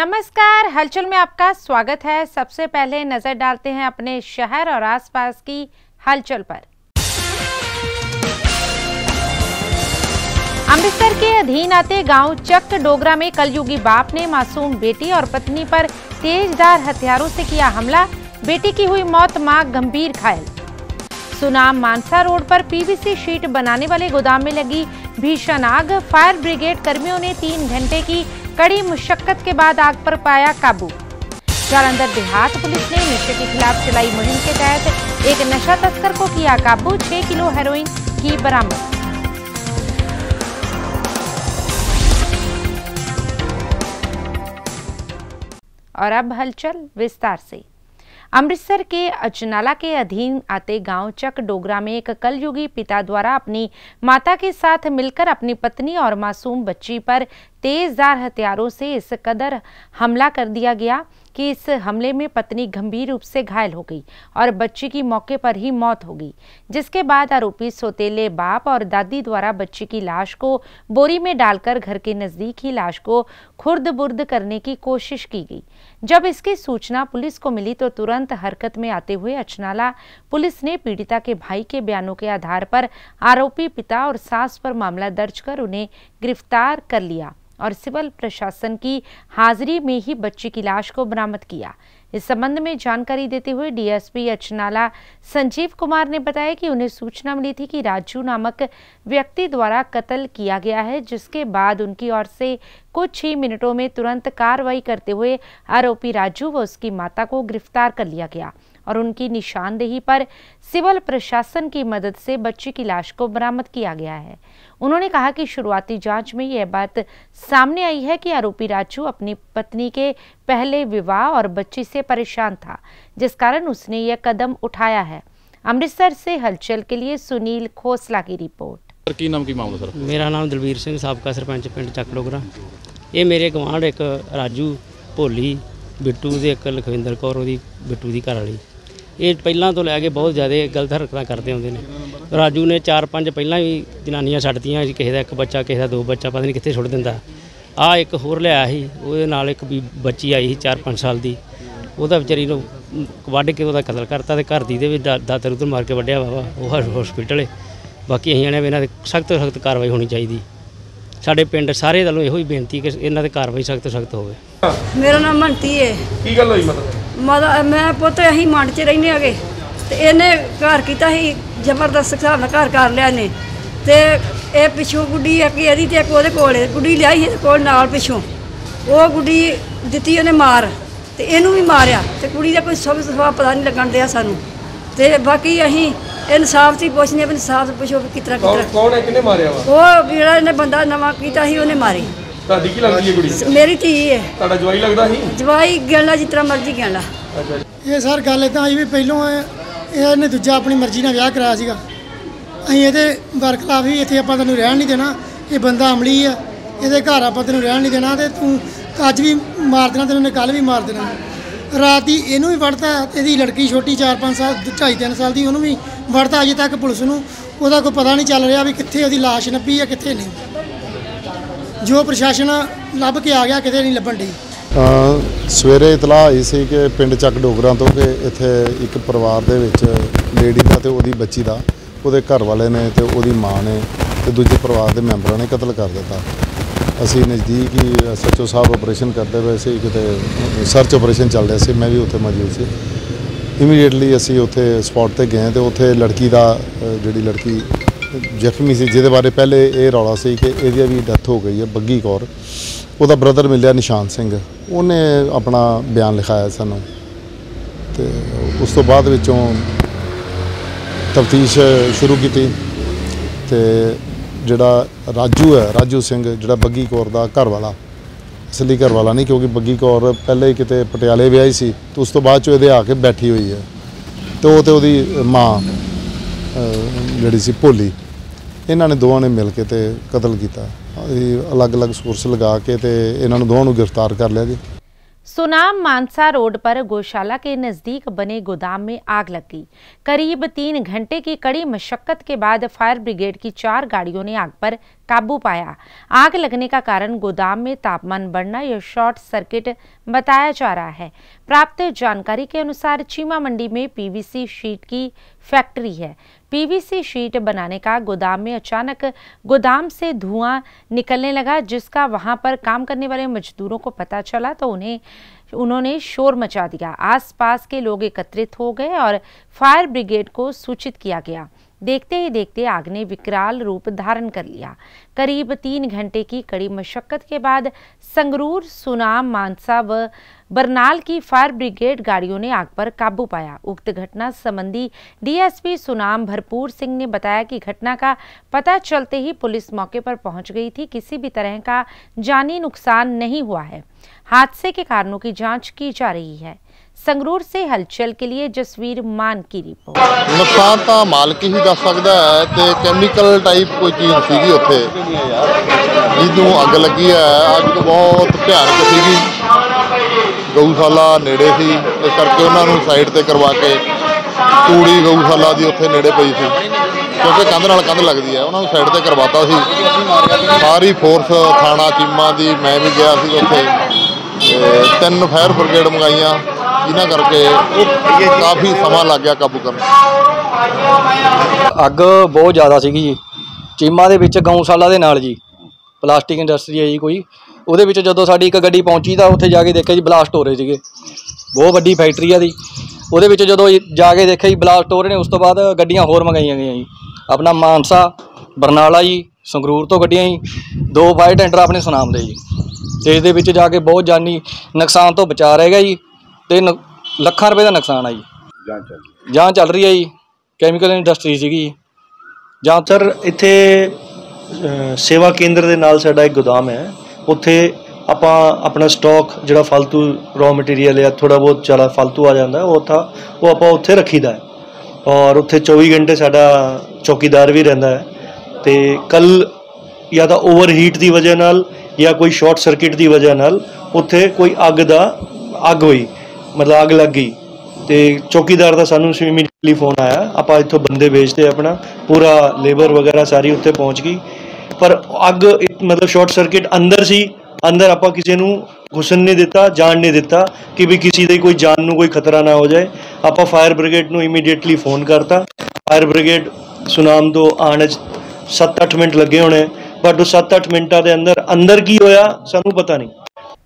नमस्कार, हलचल में आपका स्वागत है। सबसे पहले नज़र डालते हैं अपने शहर और आसपास की हलचल पर। अमृतसर के अधीन आते गाँव चक डोगरा में कलयुगी बाप ने मासूम बेटी और पत्नी पर तेजदार हथियारों से किया हमला। बेटी की हुई मौत माँ गंभीर घायल। सुनाम मानसा रोड पर पीवीसी शीट बनाने वाले गोदाम में लगी भीषण आग। फायर ब्रिगेड कर्मियों ने तीन घंटे की कड़ी मुशक्कत के बाद आग पर पाया काबू। जालंधर देहात पुलिस ने नशे के खिलाफ चलाई मुहिम के तहत एक नशा तस्कर को किया काबू, छह किलो हेरोइन की बरामद। और अब हलचल विस्तार से। अमृतसर के अचनाला के अधीन आते गाँव चक डोगरा में एक कलयुगी पिता द्वारा अपनी माता के साथ मिलकर अपनी पत्नी और मासूम बच्ची पर तेजदार हथियारों से इस कदर हमला कर दिया गया। कि इस हमले में पत्नी गंभीर रूप से घायल हो गई और बच्ची की मौके पर ही मौत हो गई, जिसके बाद आरोपी सोतेले बाप और दादी द्वारा बच्ची की लाश को बोरी में डालकर घर के नज़दीक ही लाश को खुर्द बुर्द करने की कोशिश की गई। जब इसकी सूचना पुलिस को मिली तो तुरंत हरकत में आते हुए अचनाला पुलिस ने पीड़िता के भाई के बयानों के आधार पर आरोपी पिता और सास पर मामला दर्ज कर उन्हें गिरफ़्तार कर लिया। और सिविल प्रशासन की हाजिरी में ही बच्चे की लाश को बरामद किया। इस संबंध में जानकारी देते हुए डीएसपी अचनाला संजीव कुमार ने बताया कि उन्हें सूचना मिली थी कि राजू नामक व्यक्ति द्वारा कत्ल किया गया है, जिसके बाद उनकी ओर से कुछ ही मिनटों में तुरंत कार्रवाई करते हुए आरोपी राजू व उसकी माता को गिरफ़्तार कर लिया गया। और उनकी निशानदेही पर सिविल प्रशासन की मदद से बच्ची की लाश को बरामद किया गया है उन्होंने कहा कि शुरुआती जांच में यह बात सामने आई है कि आरोपी राजू अपनी पत्नी के पहले विवाह और बच्ची से परेशान था जिस कारण उसने यह कदम उठाया है अमृतसर से हलचल के लिए सुनील खोसला की रिपोर्ट ਸਰ ਕੀ ਨਾਮ ਕੀ ਮਾਮਲਾ ਸਰ ਮੇਰਾ ਨਾਮ ਦਲਵੀਰ ਸਿੰਘ ਸਾਬਕਾ ਸਰਪੰਚ ਪਿੰਡ ਚੱਕ ਡੋਗਰਾ ਇਹ ਮੇਰੇ ਗਵਾਂਢ ਇੱਕ ਰਾਜੂ ਭੋਲੀ ਬਿੱਟੂ ਦੇ ਇੱਕ ਲਖਵਿੰਦਰ ਕੌਰ ਉਹਦੀ ਬਿੱਟੂ ਦੀ ਘਰ ਵਾਲੀ ਇਹ ਪਹਿਲਾਂ ਤੋਂ ਲੈ ਕੇ ਬਹੁਤ ਜ਼ਿਆਦਾ ਗਲਤ ਹਰਕਤਾਂ ਕਰਦੇ ਹੁੰਦੇ ਨੇ। ਰਾਜੂ ਨੇ ਚਾਰ ਪੰਜ ਪਹਿਲਾਂ ਵੀ ਜਨਾਨੀਆਂ ਛੱਡਤੀਆਂ ਕਿਸੇ ਦਾ ਇੱਕ ਬੱਚਾ ਕਿਸੇ ਦਾ ਦੋ ਬੱਚਾ ਪਤਾ ਨਹੀਂ ਕਿੱਥੇ ਛੁੱਟ ਦਿੰਦਾ। ਆ ਇੱਕ ਹੋਰ ਲਿਆ ਸੀ ਉਹਦੇ ਨਾਲ ਇੱਕ ਵੀ ਬੱਚੀ ਆਈ ਸੀ 4-5 ਸਾਲ ਦੀ। ਉਹਦਾ ਵਿਚਾਰੀ ਨੂੰ ਵੱਢ ਕੇ ਉਹਦਾ ਕਤਲ ਕਰਤਾ ਤੇ ਘਰ ਦੀ ਦੇ ਵੀ ਦਾ- ਦਾਤਰ ਉਧਰ ਮਾਰ ਕੇ ਵੱਢਿਆ ਵਾ ਉਹ ਹਸਪੀਟਲ ਹੈ ਬਾਕੀ ਅਸੀਂ ਆਣੇ ਵੀ ਇਹਨਾਂ ਤੇ ਸਖਤ ਤੋਂ ਸਖਤ ਕਾਰਵਾਈ ਹੋਣੀ ਚਾਹੀਦੀ। ਸਾਡੇ ਪਿੰਡ ਸਾਰੇ ਵੱਲੋਂ ਇਹੋ ਹੀ ਬੇਨਤੀ ਕਿ ਇਹਨਾਂ ਤੇ ਕਾਰਵਾਈ ਸਖਤ ਤੋਂ ਸਖਤ ਹੋਵੇ। ਮੇਰਾ ਨਾਮ ਮੰਤੀ ਹੈ ਕੀ ਗੱਲ ਹੋਈ ਮਤਲਬ? ਮਦਾ ਮੈਂ ਪੁੱਤ ਅਸੀਂ ਮੰਡ 'ਚ ਰਹਿੰਦੇ ਹੈਗੇ ਤੇ ਇਹਨੇ ਘਰ ਕੀਤਾ ਸੀ ਜ਼ਬਰਦਸਤ ਹਿਸਾਬ ਨਾਲ ਘਰ ਕਰ ਲਿਆ ਇਹਨੇ। ਤੇ ਇਹ ਪਿੱਛੋਂ ਗੁੱਡੀ ਇੱਕ ਇਹਦੀ ਤੇ ਇੱਕ ਉਹਦੇ ਕੋਲ। ਗੁੱਡੀ ਲਿਆਈ ਇਹਦੇ ਕੋਲ ਨਾਲ ਪਿੱਛੋਂ। ਉਹ ਗੁੱਡੀ ਦਿੱਤੀ ਉਹਨੇ ਮਾਰ ਤੇ ਇਹਨੂੰ ਵੀ ਮਾਰਿਆ ਤੇ ਕੁੜੀ ਦਾ ਕੋਈ ਸਭ ਸੁਭਾਅ ਪਤਾ ਨਹੀਂ ਲੱਗਣ ਦਿਆ ਸਾਨੂੰ। ਤੇ ਬਾਕੀ ਅਸੀਂ ਇਨਸਾਫ ਦੀ ਪੁੱਛਨੇ ਇਨਸਾਫ ਪੁੱਛੋ ਵੀ ਕਿਤਰਾ ਕਿਤਰਾ ਕੌਣ ਹੈ ਕਿਹਨੇ ਮਾਰਿਆ ਵਾ? ਉਹ ਜਿਹੜਾ ਇਹਨੇ ਬੰਦਾ ਨਵਾਂ ਕੀਤਾ ਸੀ ਉਹਨੇ ਮਾਰੀ। ਤੁਹਾਡੀ ਕੀ ਲੱਗਦੀ ਹੈ ਕੁੜੀ? ਮੇਰੀ ਧੀ ਹੈ। ਤੁਹਾਡਾ ਜਵਾਈ ਲੱਗਦਾ ਸੀ? ਜਵਾਈ ਗਿਣਲਾ ਜਿਸ ਤਰ੍ਹਾਂ ਮਰਜ਼ੀ ਗਿਣਲਾ ਅੱਛਾ। ਇਹ ਸਰ ਗੱਲ ਇਦਾਂ ਆਈ ਵੀ ਪਹਿਲੋਂ ਇਹ- ਇਹਨੇ ਦੂਜਾ ਆਪਣੀ ਮਰਜ਼ੀ ਨਾਲ ਵਿਆਹ ਕਰਾਇਆ ਸੀਗਾ। ਅਸੀਂ ਇਹਦੇ ਬਰਖਲਾਫ ਵੀ ਇੱਥੇ ਆਪਾਂ ਤੈਨੂੰ ਰਹਿਣ ਨਹੀਂ ਦੇਣਾ ਇਹ ਬੰਦਾ ਅਮਲੀ ਆ ਇਹਦੇ ਘਰ ਆਪਾਂ ਤੈਨੂੰ ਰਹਿਣ ਨਹੀਂ ਦੇਣਾ ਤੇ ਤੂੰ ਅੱਜ ਵੀ ਮਾਰ ਦੇਣਾ ਤੈਨੂੰ ਨੇ ਕੱਲ ਵੀ ਮਾਰ ਦੇਣਾ। ਰਾਤ ਦੀ ਇਹਨੂੰ ਵੀ ਵੜਤਾ ਇਹਦੀ ਲੜਕੀ ਛੋਟੀ 4-5 ਸਾਲ 2.5-3 ਸਾਲ ਦੀ ਉਹਨੂੰ ਵੀ ਵੜਤਾ ਅਜੇ ਤੱਕ ਪੁਲਿਸ ਨੂੰ। ਉਹਦਾ ਕੋਈ ਪਤਾ ਨਹੀਂ ਚੱਲ ਰਿਹਾ ਵੀ ਕਿੱਥੇ ਉਹਦੀ ਲਾਸ਼ ਨੱਪੀ ਆ ਕਿੱਥੇ ਨਹੀਂ। ਜੋ ਪ੍ਰਸ਼ਾਸਨ ਲੱਭ ਕੇ ਆ ਗਿਆ ਕਿਤੇ ਨਹੀਂ ਲੱਭਣ ਡਈ। ਅ, ਸਵੇਰੇ ਇਤਲਾਹ ਆਈ ਸੀ ਕਿ ਪਿੰਡ ਚੱਕ ਡੋਗਰਾਂ ਤੋਂ ਕਿ ਇੱਥੇ ਇੱਕ ਪਰਿਵਾਰ ਦੇ ਵਿੱਚ ਲੇਡੀ ਦਾ ਤੇ ਉਹਦੀ ਬੱਚੀ ਦਾ ਉਹਦੇ ਘਰ ਵਾਲੇ ਨੇ ਤੇ ਉਹਦੀ ਮਾਂ ਨੇ ਤੇ ਦੂਜੇ ਪਰਿਵਾਰ ਦੇ ਮੈਂਬਰਾਂ ਨੇ ਕਤਲ ਕਰ ਦਿੱਤਾ। ਅਸੀਂ ਨਜ਼ਦੀਕ ਹੀ ਐਸਐਚਓ ਸਾਹਿਬ ਆਪਰੇਸ਼ਨ ਕਰਦੇ ਪਏ ਸੀ ਕਿਤੇ ਸਰਚ ਆਪਰੇਸ਼ਨ ਚੱਲ ਰਿਹਾ ਸੀ ਮੈਂ ਵੀ ਉੱਥੇ ਮੌਜੂਦ ਸੀ। ਇਮੀਡੀਏਟਲੀ ਅਸੀਂ ਉੱਥੇ ਸਪੌਟ ਤੇ ਗਏ ਤੇ ਉੱਥੇ ਲੜਕੀ ਦਾ ਅ, ਜਿਹੜੀ ਲੜਕੀ ਜ਼ਖਮੀ ਸੀ, ਜਿਹਦੇ ਬਾਰੇ ਪਹਿਲੇ ਇਹ ਰੌਲਾ ਸੀ ਕਿ ਇਹਦੀ ਵੀ ਡੈਥ ਹੋ ਗਈ ਹੈ, ਬੱਗੀ ਕੌਰ। ਉਹਦਾ ਬ੍ਰਦਰ ਮਿਲਿਆ ਨਿਸ਼ਾਨ ਸਿੰਘ। ਉਹਨੇ ਆਪਣਾ ਬਿਆਨ ਲਿਖਾਇਆ ਸਾਨੂੰ। ਤੇ ਉਸ ਤੋਂ ਬਾਅਦ ਵਿੱਚੋਂ ਤਫਤੀਸ਼ ਸ਼ੁਰੂ ਕੀਤੀ। ਤੇ ਜਿਹੜਾ ਰਾਜੂ ਹੈ, ਰਾਜੂ ਸਿੰਘ, ਜਿਹੜਾ ਬੱਗੀ ਕੌਰ ਦਾ ਘਰ ਵਾਲਾ ਅਸਲੀ ਘਰ ਵਾਲਾ ਨਹੀਂ, ਕਿਉਂਕਿ ਬੱਗੀ ਕੌਰ ਪਹਿਲੇ ਕਿਤੇ ਪਟਿਆਲੇ ਵਿਆਹੀ ਸੀ, ਤੇ ਉਸ ਤੋਂ ਬਾਅਦ ਚ ਇਹਦੇ ਆ ਕੇ ਬੈਠੀ ਹੋਈ ਹੈ। ਤੇ ਉਹ ਤੇ ਉਹਦੀ ਮਾਂ। ਜਿਹੜੀ ਸੀ ਭੋਲੀ ਇਹਨਾਂ ਨੇ ਦੋਵਾਂ ਨੇ ਮਿਲ ਕੇ ਤੇ ਕਤਲ ਕੀਤਾ ਇਹ ਅਲੱਗ-ਅਲੱਗ ਸੋਰਸ ਲਗਾ ਕੇ ਤੇ ਇਹਨਾਂ ਨੂੰ ਦੋਵਾਂ ਨੂੰ ਗ੍ਰਿਫਤਾਰ ਕਰ ਲਿਆ ਜੀ सुनाम मानसा रोड पर गौशाला के नजदीक बने गोदाम में आग लग गई करीब तीन घंटे की कड़ी मशक्कत के बाद फायर ब्रिगेड की चार गाड़ियों ने आग पर काबू पाया। आग लगने का कारण गोदाम में तापमान बढ़ना या शॉर्ट सर्किट बताया जा रहा है। प्राप्त जानकारी के अनुसार चीमा मंडी में पीवीसी शीट की फैक्ट्री है। पीवीसी शीट बनाने का गोदाम में अचानक गोदाम से धुआँ निकलने लगा, जिसका वहाँ पर काम करने वाले मजदूरों को पता चला तो उन्हें, उन्होंने शोर मचा दिया। आसपास के लोग एकत्रित हो गए और फायर ब्रिगेड को सूचित किया गया। देखते ही देखते आग ने विकराल रूप धारण कर लिया। करीब तीन घंटे की कड़ी मशक्कत के बाद संगरूर, सुनाम, मानसा व बरनाल की फायर ब्रिगेड गाड़ियों ने आग पर काबू पाया। उक्त घटना संबंधी डीएसपी सुनाम भरपूर सिंह ने बताया कि घटना का पता चलते ही पुलिस मौके पर पहुँच गई थी। किसी भी तरह का जानी नुकसान नहीं हुआ है। हादसे के कारणों की जाँच की जा रही है। ਸੰਗਰੂਰ ਸੇ ਹਲਚਲ ਕੇ ਲਈ ਜਸਵੀਰ ਮਾਨ ਕੀ ਰਿਪੋਰਟ ਨੁਕਸਾਨ ਤਾਂ ਮਾਲਕ ਹੀ ਦੱਸ ਸਕਦਾ ਹੈ ਤੇ ਕੈਮੀਕਲ ਟਾਈਪ ਕੋਈ ਚੀਜ਼ ਸੀਗੀ ਉੱਥੇ। ਜਿਹਨੂੰ ਅੱਗ ਲੱਗੀ ਹੈ, ਅੱਗ ਬਹੁਤ ਭਿਆਨਕ ਸੀਗੀ। ਗਊਸ਼ਾਲਾ ਨੇੜੇ ਸੀ, ਇਸ ਕਰਕੇ ਉਹਨਾਂ ਨੂੰ ਸਾਈਡ ਤੇ ਕਰਵਾ ਕੇ ਤੂੜੀ ਗਊਸ਼ਾਲਾ ਦੀ ਉੱਥੇ ਨੇੜੇ ਪਈ ਸੀ। ਕਿਉਂਕਿ ਕੰਧ ਨਾਲ ਕੰਧ ਲੱਗਦੀ ਹੈ, ਉਹਨਾਂ ਨੂੰ ਸਾਈਡ ਤੇ ਕਰਵਾਤਾ ਸੀ। ਸਾਰੀ ਫੋਰਸ ਥਾਣਾ ਚੀਮਾ ਦੀ, ਮੈਂ ਵੀ ਗਿਆ ਸੀ ਉੱਥੇ। ਤਿੰਨ ਫਾਇਰ ਬ੍ਰਿਗੇਡ ਮੰਗਾਈਆਂ। ਜਿਨ੍ਹਾਂ ਕਰਕੇ ਕਾਫੀ ਸਮਾਂ ਲੱਗ ਗਿਆ ਕਾਬੂ ਕਰਨ ਅੱਗ ਬਹੁਤ ਜ਼ਿਆਦਾ ਸੀਗੀ ਜੀ। ਚੀਮਾ ਦੇ ਵਿੱਚ ਗਊਸ਼ਾਲਾ ਦੇ ਨਾਲ ਜੀ, ਪਲਾਸਟਿਕ ਇੰਡਸਟਰੀ ਹੈ ਜੀ ਕੋਈ। ਉਹਦੇ ਵਿੱਚ ਜਦੋਂ ਸਾਡੀ ਇੱਕ ਗੱਡੀ ਪਹੁੰਚੀ ਤਾਂ ਉੱਥੇ ਜਾ ਕੇ ਦੇਖਿਆ ਜੀ ਬਲਾਸਟ ਹੋ ਰਹੇ ਸੀਗੇ। ਬਹੁਤ ਵੱਡੀ ਫੈਕਟਰੀ ਆ ਦੀ। ਉਹਦੇ ਵਿੱਚ ਜਦੋਂ ਜਾ ਕੇ ਦੇਖਿਆ ਜੀ ਬਲਾਸਟ ਹੋ ਰਹੇ ਨੇ, ਉਸ ਤੋਂ ਬਾਅਦ ਗੱਡੀਆਂ ਹੋਰ ਮੰਗਾਈਆਂ ਗਈਆਂ ਜੀ। ਆਪਣਾ ਮਾਨਸਾ, ਬਰਨਾਲਾ ਜੀ, ਸੰਗਰੂਰ ਤੋਂ ਗੱਡੀਆਂ ਜੀ। ਦੋ ਫਾਇਰ ਟੈਂਡਰ ਆਪਣੇ ਸੁਨਾਮ ਦੇ ਜੀ। ਤੇ ਇਸ ਦੇ ਵਿੱਚ ਜਾ ਕੇ ਬਹੁਤ ਜਾਨੀ ਨੁਕਸਾਨ ਤੋਂ ਬਚਾ ਰਹੇਗਾ ਜੀ। ਤੇ ਨ- ਲੱਖਾਂ ਰੁਪਏ ਦਾ ਨੁਕਸਾਨ ਆ ਜੀ। ਜਾਂ ਚੱਲ ਰਹੀ ਹੈ। ਜੀ। ਕੈਮੀਕਲ ਇੰਡਸਟਰੀ ਸੀਗੀ ਜੀ। ਜਾਂ ਸਰ ਇੱਥੇ ਸੇਵਾ ਕੇਂਦਰ ਦੇ ਨਾਲ ਸਾਡਾ ਇੱਕ ਗੋਦਾਮ ਹੈ। ਉੱਥੇ ਆਪਾਂ ਆਪਣਾ ਸਟਾਕ ਜਿਹੜਾ ਫਾਲਤੂ ਰੋ ਮਟੀਰੀਅਲ ਹੈ ਥੋੜਾ ਬਹੁਤ ਚਲਾ ਫਾਲਤੂ ਆ ਜਾਂਦਾ ਉਹ ਤਾਂ ਉਹ ਆਪਾਂ ਉੱਥੇ ਰੱਖੀਦਾ ਹੈ। ਔਰ ਉੱਥੇ 24 ਘੰਟੇ ਸਾਡਾ ਚੌਕੀਦਾਰ ਵੀ ਰਹਿੰਦਾ ਹੈ। ਤੇ ਕੱਲ ਜਾਂ ਤਾਂ ਓਵਰ ਹੀਟ ਦੀ ਵਜ੍ਹਾ ਨਾਲ ਜਾਂ ਕੋਈ ਸ਼ਾਰਟ ਸਰਕਿਟ ਦੀ ਵਜ੍ਹਾ ਨਾਲ ਉੱਥੇ ਕੋਈ ਅੱਗ ਦਾ ਅੱਗ ਹੋਈ। ਮਤਲਬ ਅੱਗ ਲੱਗ ਗਈ ਤੇ ਚੌਕੀਦਾਰ ਦਾ ਸਾਨੂੰ ਇਮੀਡੀਏਟਲੀ ਫੋਨ ਆਇਆ, ਆਪਾਂ ਇੱਥੋਂ ਬੰਦੇ ਭੇਜਦੇ ਆਪਣਾ, ਪੂਰਾ ਲੇਬਰ ਵਗੈਰਾ ਸਾਰੀ ਉੱਥੇ ਪਹੁੰਚ ਗਈ। ਪਰ ਅੱਗ ਮਤਲਬ ਸ਼ਾਰਟ ਸਰਕਟ ਅੰਦਰ ਸੀ, ਅੰਦਰ ਆਪਾਂ ਕਿਸੇ ਨੂੰ ਘੁਸਣ ਨਹੀਂ ਦਿੱਤਾ, ਜਾਣ ਨਹੀਂ ਦਿੱਤਾ ਕਿ ਵੀ ਕਿਸੇ ਦੀ ਕੋਈ ਜਾਨ ਨੂੰ ਕੋਈ ਖਤਰਾ ਨਾ ਹੋ ਜਾਏ। ਆਪਾਂ ਫਾਇਰ ਬ੍ਰਿਗੇਡ ਨੂੰ ਇਮੀਡੀਏਟਲੀ ਫੋਨ ਕਰਤਾ। ਫਾਇਰ ਬ੍ਰਿਗੇਡ ਸੁਨਾਮ ਤੋਂ ਆਉਣ 'ਚ 7-8 ਮਿੰਟ ਲੱਗੇ ਹੋਣੇ ਬਟ ਉਹ 7-8 ਮਿੰਟਾਂ ਦੇ ਅੰਦਰ ਅੰਦਰ ਕੀ ਹੋਇਆ ਸਾਨੂੰ ਪਤਾ ਨਹੀਂ।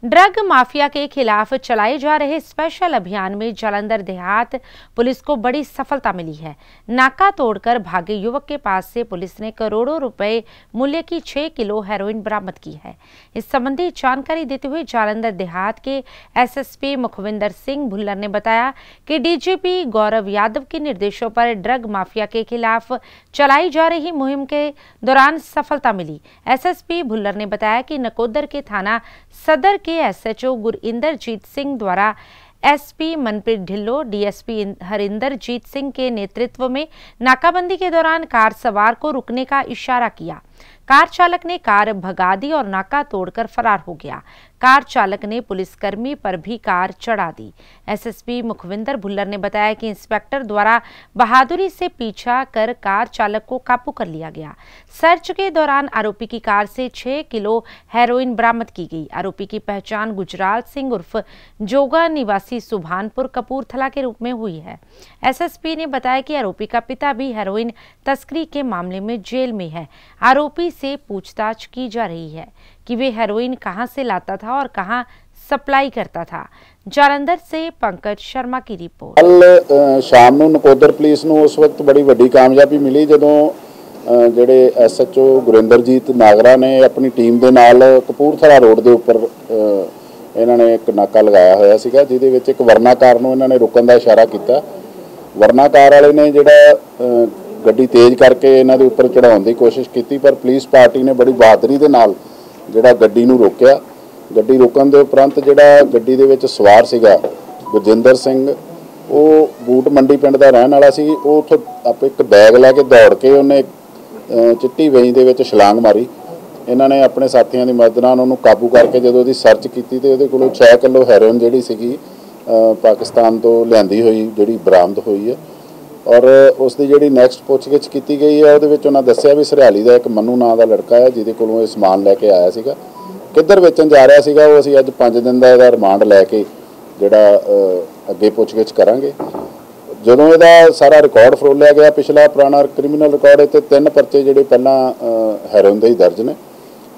ड्रग माफिया के खिलाफ चलाए जा रहे स्पेशल अभियान में जालंधर देहात पुलिस को बड़ी सफलता मिली है। नाका तोड़कर भागे युवक के पास से पुलिस ने करोड़ों रुपए मूल्य की छह किलो हेरोइन बरामद की है। इस संबंधी जानकारी देते हुए जालंधर देहात के एसएसपी मुखविंदर सिंह भुल्लर ने बताया कि डीजीपी गौरव यादव के निर्देशों पर ड्रग माफिया के खिलाफ चलाई जा रही मुहिम के दौरान सफलता मिली। एसएसपी भुल्लर ने बताया कि नकोदर के थाना सदर के एसएचओ गुरइंदरजीत सिंह द्वारा एसपी मनप्रीत ढिल्लो, डीएसपी हरिंदरजीत सिंह के नेतृत्व में नाकाबंदी के दौरान कार सवार को रुकने का इशारा किया। कार चालक ने कार भगा दी और नाका तोड़कर फरार हो गया। कार चालक ने पुलिसकर्मी पर भी कार चढ़ा दी। एसएसपी मुखविंदर भुल्लर ने बताया कि इंस्पेक्टर द्वारा बहादुरी से पीछा कर कार चालक को काबू कर लिया गया। सर्च के दौरान आरोपी की कार से 6 किलो हेरोइन बरामद की गई। आरोपी की पहचान गुजराल सिंह उर्फ़ जोगा निवासी सुभानपुर कपूरथला के रूप में हुई है। एसएसपी ने बताया कि आरोपी का पिता भी हेरोइन तस्करी के मामले में जेल में है। आरोपी से पूछताछ की जा रही है। कि वे हेरोइन कहां से लाता था और कहां सप्लाई करता था जालंधर से पंकज शर्मा की रिपोर्ट ਕੱਲ ਸ਼ਾਮ ਨੂੰ ਨਕੋਦਰ ਪੁਲਿਸ ਨੂੰ ਉਸ ਵਕਤ ਬੜੀ ਵੱਡੀ ਕਾਮਯਾਬੀ ਮਿਲੀ ਜਦੋਂ ਅ, ਜਿਹੜੇ ਐਸਐਚਓ ਗੁਰਿੰਦਰਜੀਤ ਨਾਗਰਾ ਨੇ ਆਪਣੀ ਟੀਮ ਦੇ ਨਾਲ ਕਪੂਰਥਲਾ ਰੋਡ ਦੇ ਉੱਪਰ ਅ, ਇਹਨਾਂ ਨੇ ਇੱਕ ਨਾਕਾ ਲਗਾਇਆ ਹੋਇਆ ਸੀਗਾ ਜਿਹਦੇ ਵਿੱਚ ਇੱਕ ਵਰਨਾਕਾਰ ਨੂੰ ਇਹਨਾਂ ਨੇ ਰੁਕਣ ਦਾ ਇਸ਼ਾਰਾ ਕੀਤਾ ਵਰਨਾਕਾਰ ਵਾਲੇ ਨੇ ਜਿਹੜਾ ਅ, ਗੱਡੀ ਤੇਜ਼ ਕਰਕੇ ਇਹਨਾਂ ਦੇ ਉੱਪਰ ਚੜਾਉਣ ਦੀ ਕੋਸ਼ਿਸ਼ ਕੀਤੀ ਪਰ ਪੁਲਿਸ ਪਾਰਟੀ ਨੇ ਬੜੀ ਬਹਾਦਰੀ ਦੇ ਨਾਲ ਜਿਹੜਾ ਗੱਡੀ ਨੂੰ ਰੋਕਿਆ। ਗੱਡੀ ਰੋਕਣ ਦੇ ਉਪਰੰਤ ਜਿਹੜਾ ਗੱਡੀ ਦੇ ਵਿੱਚ ਸਵਾਰ ਸੀਗਾ ਗੁਰਜਿੰਦਰ ਸਿੰਘ, ਉਹ ਬੂਟ ਮੰਡੀ ਪਿੰਡ ਦਾ ਰਹਿਣ ਵਾਲਾ ਸੀ। ਉਹ ਉੱਥੋਂ ਆਪੇ ਇੱਕ ਬੈਗ ਲੈ ਕੇ ਦੌੜ ਕੇ ਉਹਨੇ ਚਿੱਟੀ ਵੇਈ ਦੇ ਵਿੱਚ ਛਲਾਂਗ ਮਾਰੀ। ਇਹਨਾਂ ਨੇ ਆਪਣੇ ਸਾਥੀਆਂ ਦੀ ਮਦਦ ਨਾਲ ਉਹਨੂੰ ਕਾਬੂ ਕਰਕੇ ਜਦੋਂ ਉਹਦੀ ਸਰਚ ਕੀਤੀ ਤੇ ਉਹਦੇ ਕੋਲੋਂ 6 ਕਿਲੋ ਹੈਰੋਇਨ ਜਿਹੜੀ ਸੀਗੀ ਪਾਕਿਸਤਾਨ ਤੋਂ ਲਿਆਂਦੀ ਹੋਈ, ਜਿਹੜੀ ਬਰਾਮਦ ਹੋਈ ਹੈ। ਔਰ ਉਸ ਦੀ ਜਿਹੜੀ ਨੈਕਸਟ ਪੁੱਛਗਿੱਛ ਕੀਤੀ ਗਈ ਹੈ ਉਹਦੇ ਵਿੱਚ ਉਹਨਾਂ ਦੱਸਿਆ ਵੀ ਸਰਿਆਲੀ ਦਾ ਇੱਕ ਮੰਨੂ ਨਾਂ ਦਾ ਲੜਕਾ ਹੈ ਜਿਹਦੇ ਕੋਲੋਂ ਇਹ ਸਮਾਨ ਲੈ ਕੇ ਆਇਆ ਸੀਗਾ। ਕਿੱਧਰ ਵੇਚਣ ਜਾ ਰਿਹਾ ਸੀਗਾ ਉਹ ਅਸੀਂ ਅੱਜ 5 ਦਿਨ ਦਾ ਇਹਦਾ ਰਿਮਾਂਡ ਲੈ ਕੇ ਜਿਹੜਾ ਅੱਗੇ ਪੁੱਛਗਿੱਛ ਕਰਾਂਗੇ। ਜਦੋਂ ਇਹਦਾ ਸਾਰਾ ਰਿਕਾਰਡ ਫਰੋਲਿਆ ਗਿਆ ਪਿਛਲਾ ਪੁਰਾਣਾ ਕ੍ਰਿਮੀਨਲ ਰਿਕਾਰਡ ਹੈ ਤੇ ਤਿੰਨ ਪਰਚੇ ਜਿਹੜੇ ਪਹਿਲਾਂ ਹੈਰੋਇਨ ਦੇ ਹੀ ਦਰਜ ਨੇ।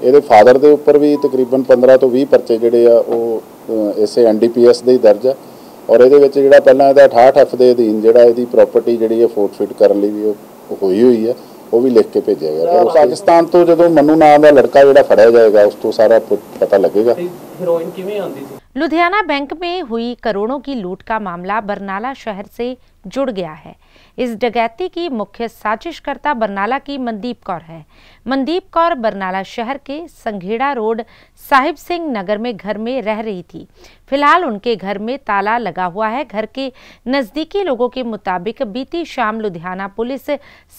ਇਹਦੇ ਫਾਦਰ ਦੇ ਉੱਪਰ ਵੀ ਤਕਰੀਬਨ 15 ਤੋਂ 20 ਪਰਚੇ ਜਿਹੜੇ ਆ ਉਹ ਅ, ਇਸੇ ਐਨਡੀਪੀਐਸ ਦੇ ਹੀ ਦਰਜ ਆ। ਔਰ ਇਹਦੇ ਵਿੱਚ ਜਿਹੜਾ ਪਹਿਲਾਂ ਇਹਦਾ 68 ਐਫ ਦੇ ਅਧੀਨ ਜਿਹੜਾ ਇਹਦੀ ਪ੍ਰਾਪਰਟੀ ਜਿਹੜੀ ਹੈ ਫੋਰਟਫਿਟ ਕਰਨ ਲਈ ਵੀ ਉਹ ਹੋਈ ਹੋਈ ਹੈ ਉਹ ਵੀ ਲਿਖ ਕੇ ਭੇਜਿਆ ਗਿਆ ਪਰ ਪਾਕਿਸਤਾਨ ਤੋਂ ਜਦੋਂ ਮੰਨੂ ਨਾਮ ਦਾ ਲੜਕਾ ਜਿਹੜਾ ਫੜਿਆ ਜਾਏਗਾ ਉਸ ਤੋਂ ਸਾਰਾ ਪ- ਪਤਾ ਲੱਗੇਗਾ लुधियाना बैंक में हुई करोड़ों की लूट का मामला बरनाला शहर से जुड़ गया है इस डकैती की मुख्य साजिशकर्ता बरनाला की मनदीप कौर है। मनदीप कौर बरनाला शहर के संघेड़ा रोड, साहिब सिंह नगर में घर में रह रही थी। फ़िलहाल उनके घर में ताला लगा हुआ है। घर के नजदीकी लोगों के मुताबिक बीती शाम लुधियाना पुलिस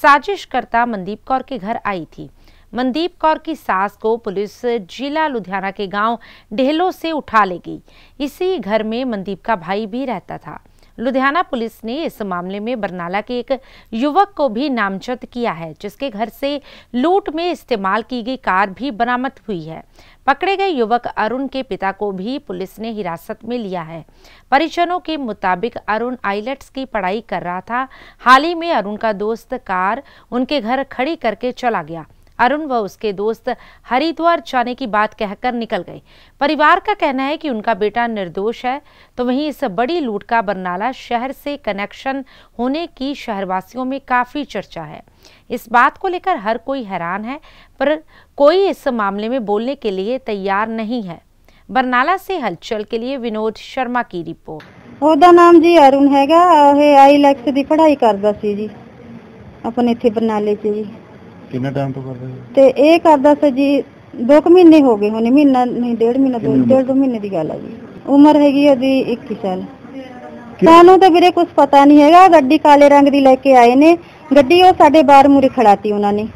साजिशकर्ता मनदीप कौर के घर आई थी। मनदीप कौर की सास को पुलिस जिला लुधियाना के गाँव ढेलो से उठा ले गई। इसी घर में मनदीप का भाई भी रहता था। लुधियाना पुलिस ने इस मामले में बरनाला के एक युवक को भी नामजद किया है, जिसके घर से लूट में इस्तेमाल की गई कार भी बरामद हुई है। पकड़े गए युवक अरुण के पिता को भी पुलिस ने हिरासत में लिया है। परिजनों के मुताबिक अरुण आइलेट्स की पढ़ाई कर रहा था। हाल ही में अरुण का दोस्त कार उनके घर खड़ी करके चला गया। अरुण व उसके दोस्त हरिद्वार जाने की बात कहकर निकल गए परिवार का कहना है कि उनका बेटा निर्दोष है तो वहीं इस बड़ी लूट का बरनाला शहर से कनेक्शन होने की शहरवासियों में काफी चर्चा है इस बात को लेकर हर कोई हैरान है पर कोई इस मामले में बोलने के लिए तैयार नहीं है बरनाला से हलचल के लिए विनोद शर्मा की रिपोर्ट ਉਹਦਾ ਨਾਮ ਜੀ ਅਰੁਣ ਹੈਗਾ ਇਹ ਆਈਲੈਕਸ ਦੀ ਪੜ੍ਹਾਈ ਕਰਦਾ ਸੀ ਜੀ ਆਪਣੇ ਇੱਥੇ ਬਰਨਾਲੇ 'ਚ ਜੀ ਕਿੰਨੇ ਟਾਈਮ ਤੋਂ ਕਰ ਰਹੇ ਹੋ ਤੇ ਇਹ ਕਰਦਾ ਸੀ ਜੀ 2 ਕੁ ਮਹੀਨੇ ਹੋ ਗਏ ਹੋਣੇ ਮਹੀਨਾ ਨਹੀਂ ਡੇਢ ਮਹੀਨਾ ਦੋ ਡੇਢ ਦੋ ਮਹੀਨੇ ਦੀ ਗੱਲ ਆ ਜੀ। ਉਮਰ ਹੈਗੀ ਉਹਦੀ 21 ਸਾਲ। ਸਾਨੂੰ ਤਾਂ ਵੀਰੇ ਕੁਝ ਪਤਾ ਨਹੀਂ ਹੈਗਾ ਗੱਡੀ ਕਾਲੇ ਰੰਗ ਦੀ ਲੈ ਕੇ ਆਏ ਨੇ। ਗੱਡੀ ਉਹ ਸਾਡੇ ਬਾਹਰ ਮੂਰੇ ਖੜਾਤੀ ਉਹਨਾਂ ਨੇ।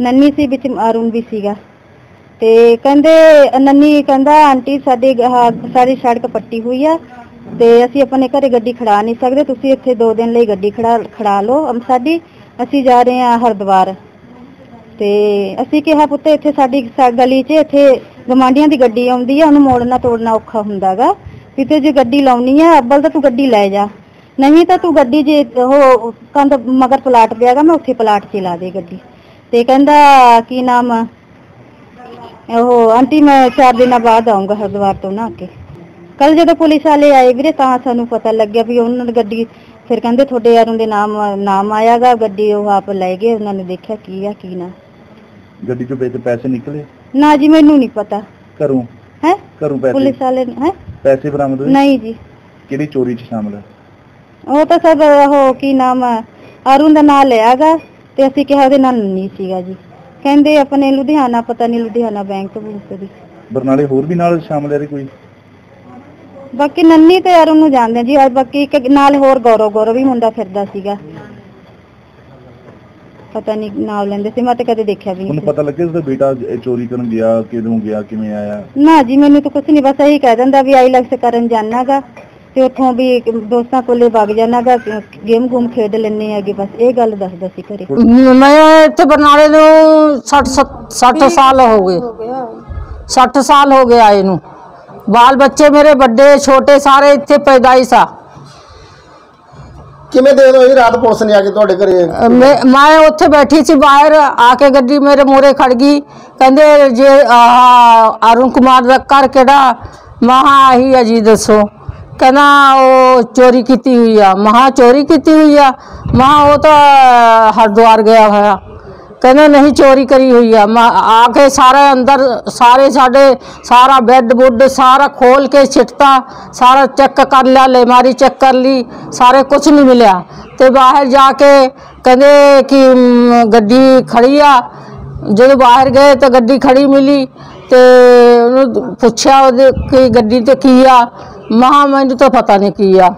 ਨੰਨੀ ਸੀ ਵਿੱਚ ਅਰੁਣ ਵੀ ਸੀਗਾ। ਤੇ ਕਹਿੰਦੇ ਨੰਨੀ ਕਹਿੰਦਾ ਆਂਟੀ ਸਾਡੀ ਸਾਰੀ ਸੜਕ ਪੱਟੀ ਹੋਈ ਆ। ਤੇ ਅਸੀਂ ਆਪਣੇ ਘਰੇ ਗੱਡੀ ਖੜਾ ਨਹੀਂ ਸਕਦੇ ਤੁਸੀਂ ਇੱਥੇ ਦੋ ਦਿਨ ਲਈ ਗੱਡੀ ਖੜਾ ਖੜਾ ਲਓ। ਅਮ ਸਾਡੀ ਅਸੀਂ ਜਾ ਰਹੇ ਹਾਂ ਹਰਿਦੁਆਰ। ਤੇ ਅਸੀਂ ਕਿਹਾ ਪੁੱਤ ਇੱਥੇ ਸਾਡੀ ਸਾ- ਗਲੀ 'ਚ ਇੱਥੇ ਗਮਾਂਡੀਆਂ ਦੀ ਗੱਡੀ ਆਉਂਦੀ ਆ ਉਹਨੂੰ ਮੋੜਨਾ ਤੋੜਨਾ ਔਖਾ ਹੁੰਦਾਗਾ ਵੀ ਤੇ ਜੇ ਗੱਡੀ ਲਾਉਣੀ ਆ ਅੱਬਲ ਤਾਂ ਤੂੰ ਗੱਡੀ ਲੈ ਜਾ ਨਹੀਂ ਤਾਂ ਤੂੰ ਗੱਡੀ ਜੇ ਉਹ ਕੰਧ ਮਗਰ ਪਲਾਟ ਪਿਆਗਾ ਮੈਂ ਉੱਥੇ ਪਲਾਟ 'ਚ ਲਾ ਦੇ ਗੱਡੀ ਤੇ ਕਹਿੰਦਾ ਕੀ ਨਾਮ ਆ? ਉਹ ਆਂਟੀ ਮੈਂ ਚਾਰ ਦਿਨਾਂ ਬਾਅਦ ਆਉਂਗਾ ਹਰਿਦੁਆਰ ਤੋਂ ਨਾ ਕੇ ਕੱਲ ਜਦੋਂ ਪੁਲਿਸ ਵਾਲੇ ਆਏ ਵੀਰੇ ਤਾਂ ਸਾਨੂੰ ਪਤਾ ਲੱਗਿਆ ਵੀ ਉਹਨਾਂ ਨੇ ਗੱਡੀ ਫਿਰ ਕਹਿੰਦੇ ਤੁਹਾਡੇ ਯਾਰਾਂ ਦੇ ਨਾਮ ਨਾਮ ਆਇਆਗਾ ਗੱਡੀ ਉਹ ਆਪ ਲੈ ਗਏ ਉਹਨਾਂ ਨੇ ਦੇਖਿਆ ਕੀ ਆ ਕੀ ਨਾ ਗੱਡੀ ਚੋਂ ਵਿੱਚ ਪੈਸੇ ਨਿਕਲੇ? ਨਾ ਜੀ ਮੈਨੂੰ ਨਹੀਂ ਪਤਾ। ਘਰੋਂ? ਹੈ? ਘਰੋਂ ਪੈਸੇ? ਪੁਲਿਸ ਵਾਲੇ ਹੈ? ਪੈਸੇ ਬਰਾਮਦ ਹੋਏ? ਨਹੀਂ ਜੀ। ਕਿਹੜੀ ਚੋਰੀ 'ਚ ਸ਼ਾਮਲ ਹੈ ਉਹ ਤਾਂ ਸਭ ਉਹ ਕੀ ਨਾਮ ਆ, ਅਰੁਣ ਦਾ ਨਾਮ ਲਿਆਗਾ ਤੇ ਅਸੀਂ ਕਿਹਾ ਉਹਦੇ ਨਾਲ ਨਹੀਂ ਸੀਗਾ ਜੀ। ਕਹਿੰਦੇ ਆਪਣੇ ਲੁਧਿਆਣਾ ਪਤਾ ਨਹੀਂ ਲੁਧਿਆਣਾ ਬੈਂਕ ਬੁੰਕ ਦੀ। ਬਰਨਾਲੇ ਹੋਰ ਵੀ ਨਾਲ ਸ਼ਾਮਲ ਹੈ ਕੋਈ? ਬਾਕੀ ਨੰਨੀ ਤੇ ਅਰੁਣ ਨੂੰ ਜਾਣਦੇ ਆ ਜੀ ਔਰ ਬਾਕੀ ਇੱਕ ਨਾਲ ਹੋਰ ਗੌਰਵ ਗੌਰਵ ਵੀ ਮੁੰਡਾ ਫਿਰਦਾ ਸੀਗਾ। ਪਤਾ ਨਹੀਂ ਨਾਮ ਲੈਂਦੇ ਸੀ ਮੈਂ ਤਾਂ ਕਦੇ ਦੇਖਿਆ ਵੀ ਤੁਹਾਨੂੰ ਨਹੀਂ ਪਤਾ ਲੱਗਿਆ ਉਹਦਾ ਬੇਟਾ ਚੋਰੀ ਕਰਨ ਗਿਆ ਕਿਦੋਂ ਗਿਆ ਕਿਵੇਂ ਆਇਆ? ਨਾ ਜੀ ਮੈਨੂੰ ਤਾਂ ਕੁਝ ਨਹੀਂ ਬਸ ਇਹੀ ਕਹਿ ਦਿੰਦਾ ਵੀ ਆਈਲੈਕਸ ਕਰਨ ਜਾਣਾਗਾ ਤੇ ਉੱਥੋਂ ਵੀ ਦੋਸਤਾਂ ਕੋਲੇ ਵਗ ਜਾਣਾਗਾ ਗੇਮ ਗੂਮ ਖੇਡ ਲੈਣੇ ਆਗੇ ਬਸ ਇਹ ਗੱਲ ਦੱਸਦਾ ਸੀ ਘਰੇ। ਮੈਂ ਇੱਥੇ ਬਰਨਾਲੇ ਨੂੰ 60 60 ਸਾਲ ਹੋ ਗਏ। 60 ਸਾਲ ਹੋ ਗਏ ਆਏ ਨੂੰ ਬਾਲ ਬੱਚੇ ਮੇਰੇ ਵੱਡੇ ਛੋਟੇ ਸਾਰੇ ਇੱਥੇ ਪੈਦਾਇਸ਼ ਆ। ਕਿਵੇਂ ਦੇ ਦੋ ਇਹ ਰਾਤ ਪੁਲਿਸ ਨੇ ਆ ਕੇ ਤੁਹਾਡੇ ਘਰੇ ਮੈਂ ਮੈਂ ਉੱਥੇ ਬੈਠੀ ਸੀ ਬਾਹਰ ਆ ਕੇ ਗੱਡੀ ਮੇਰੇ ਮੂਹਰੇ ਖੜ ਗਈ ਕਹਿੰਦੇ ਜੇ ਆਹ ਅਰੁਣ ਕੁਮਾਰ ਦਾ ਘਰ ਕਿਹੜਾ ਮਹਾ ਆਹੀ ਆ ਜੀ ਦੱਸੋ ਕਹਿੰਦਾ ਉਹ ਚੋਰੀ ਕੀਤੀ ਹੋਈ ਆ ਮਹਾ ਚੋਰੀ ਕੀਤੀ ਹੋਈ ਆ ਮਹਾ ਉਹ ਤਾਂ ਹਰਿਦੁਆਰ ਗਿਆ ਹੋਇਆ ਕਹਿੰਦੇ ਨਹੀਂ ਚੋਰੀ ਕਰੀ ਹੋਈ ਆ। ਮੈਂ ਆ ਕੇ ਸਾਰੇ ਅੰਦਰ ਸਾਰੇ ਸਾਡੇ ਸਾਰਾ ਬੈੱਡ ਬੁੱਡ ਸਾਰਾ ਖੋਲ ਕੇ ਛਿੱਟਤਾ ਸਾਰਾ ਚੈੱਕ ਕਰ ਲਿਆ ਅਲਮਾਰੀ ਚੈੱਕ ਕਰ ਲਈ ਸਾਰੇ ਕੁਝ ਨਹੀਂ ਮਿਲਿਆ। ਤੇ ਬਾਹਰ ਜਾ ਕੇ ਕਹਿੰਦੇ ਕਿ ਮ, ਗੱਡੀ ਖੜੀ ਆ। ਜਦੋਂ ਬਾਹਰ ਗਏ ਤਾਂ ਗੱਡੀ ਖੜੀ ਮਿਲੀ ਤੇ ਉਹਨੂੰ ਪੁੱਛਿਆ ਉਹਦੇ ਕਿ ਗੱਡੀ ਤੇ ਕੀ ਆ। ਮਹਾ ਮੈਨੂੰ ਤਾਂ ਪਤਾ ਨਹੀਂ ਕੀ ਆ।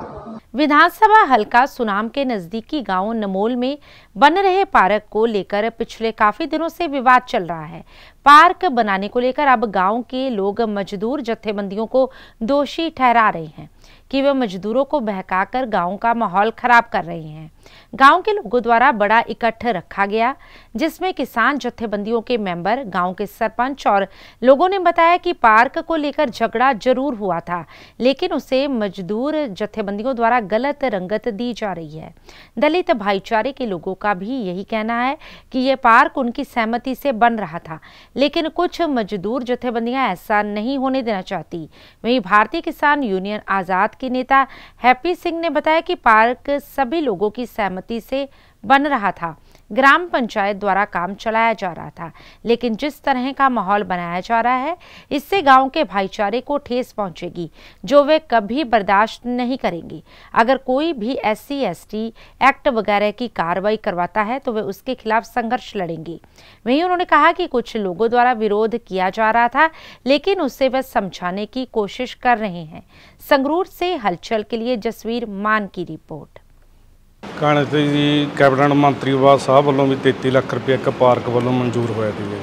विधानसभा हलका सुनाम के नजदीकी गाँव नमोल में बन रहे पार्क को लेकर पिछले काफ़ी दिनों से विवाद चल रहा है। पार्क बनाने को लेकर अब गाँव के लोग मजदूर जत्थेबंदियों को दोषी ठहरा रहे हैं कि वे मजदूरों को बहकाकर गाँव का माहौल खराब कर रहे हैं। गाँव के लोगों द्वारा बड़ा इकट्ठ रखा गया, जिसमें किसान जत्थेबंदियों के मेंबर, गाँव के सरपंच और लोगों ने बताया कि पार्क को लेकर झगड़ा ज़रूर हुआ था, लेकिन उसे मजदूर जत्थेबंदियों द्वारा गलत रंगत दी जा रही है। दलित भाईचारे के लोगों का भी यही कहना है कि यह पार्क उनकी सहमति से बन रहा था, लेकिन कुछ मजदूर जत्थेबंदियाँ ऐसा नहीं होने देना चाहती। वहीं भारतीय किसान यूनियन आज़ाद के नेता हैप्पी सिंह ने बताया कि पार्क सभी लोगों की सहमति से बन रहा था। ग्राम पंचायत द्वारा काम चलाया जा रहा था, लेकिन जिस तरह का माहौल बनाया जा रहा है, इससे गाँव के भाईचारे को ठेस पहुंचेगी, जो वे कभी बर्दाश्त नहीं करेंगे। अगर कोई भी एस सी एक्ट वगैरह की कार्रवाई करवाता है तो वे उसके खिलाफ संघर्ष लड़ेंगे। वहीं उन्होंने कहा कि कुछ लोगों द्वारा विरोध किया जा रहा था, लेकिन उसे वे समझाने की कोशिश कर रहे हैं। संगरूर से हलचल के लिए जसवीर मान की रिपोर्ट। ਕਾਣੇ ਤੇ ਜੀ ਕੈਬਨਿਟ ਮੰਤਰੀ ਆਵਾਸ ਸਾਹਿਬ ਵੱਲੋਂ ਵੀ 33 ਲੱਖ ਰੁਪਏ ਇੱਕ ਪਾਰਕ ਵੱਲੋਂ ਮਨਜ਼ੂਰ ਹੋਇਆ ਸੀ ਜੀ।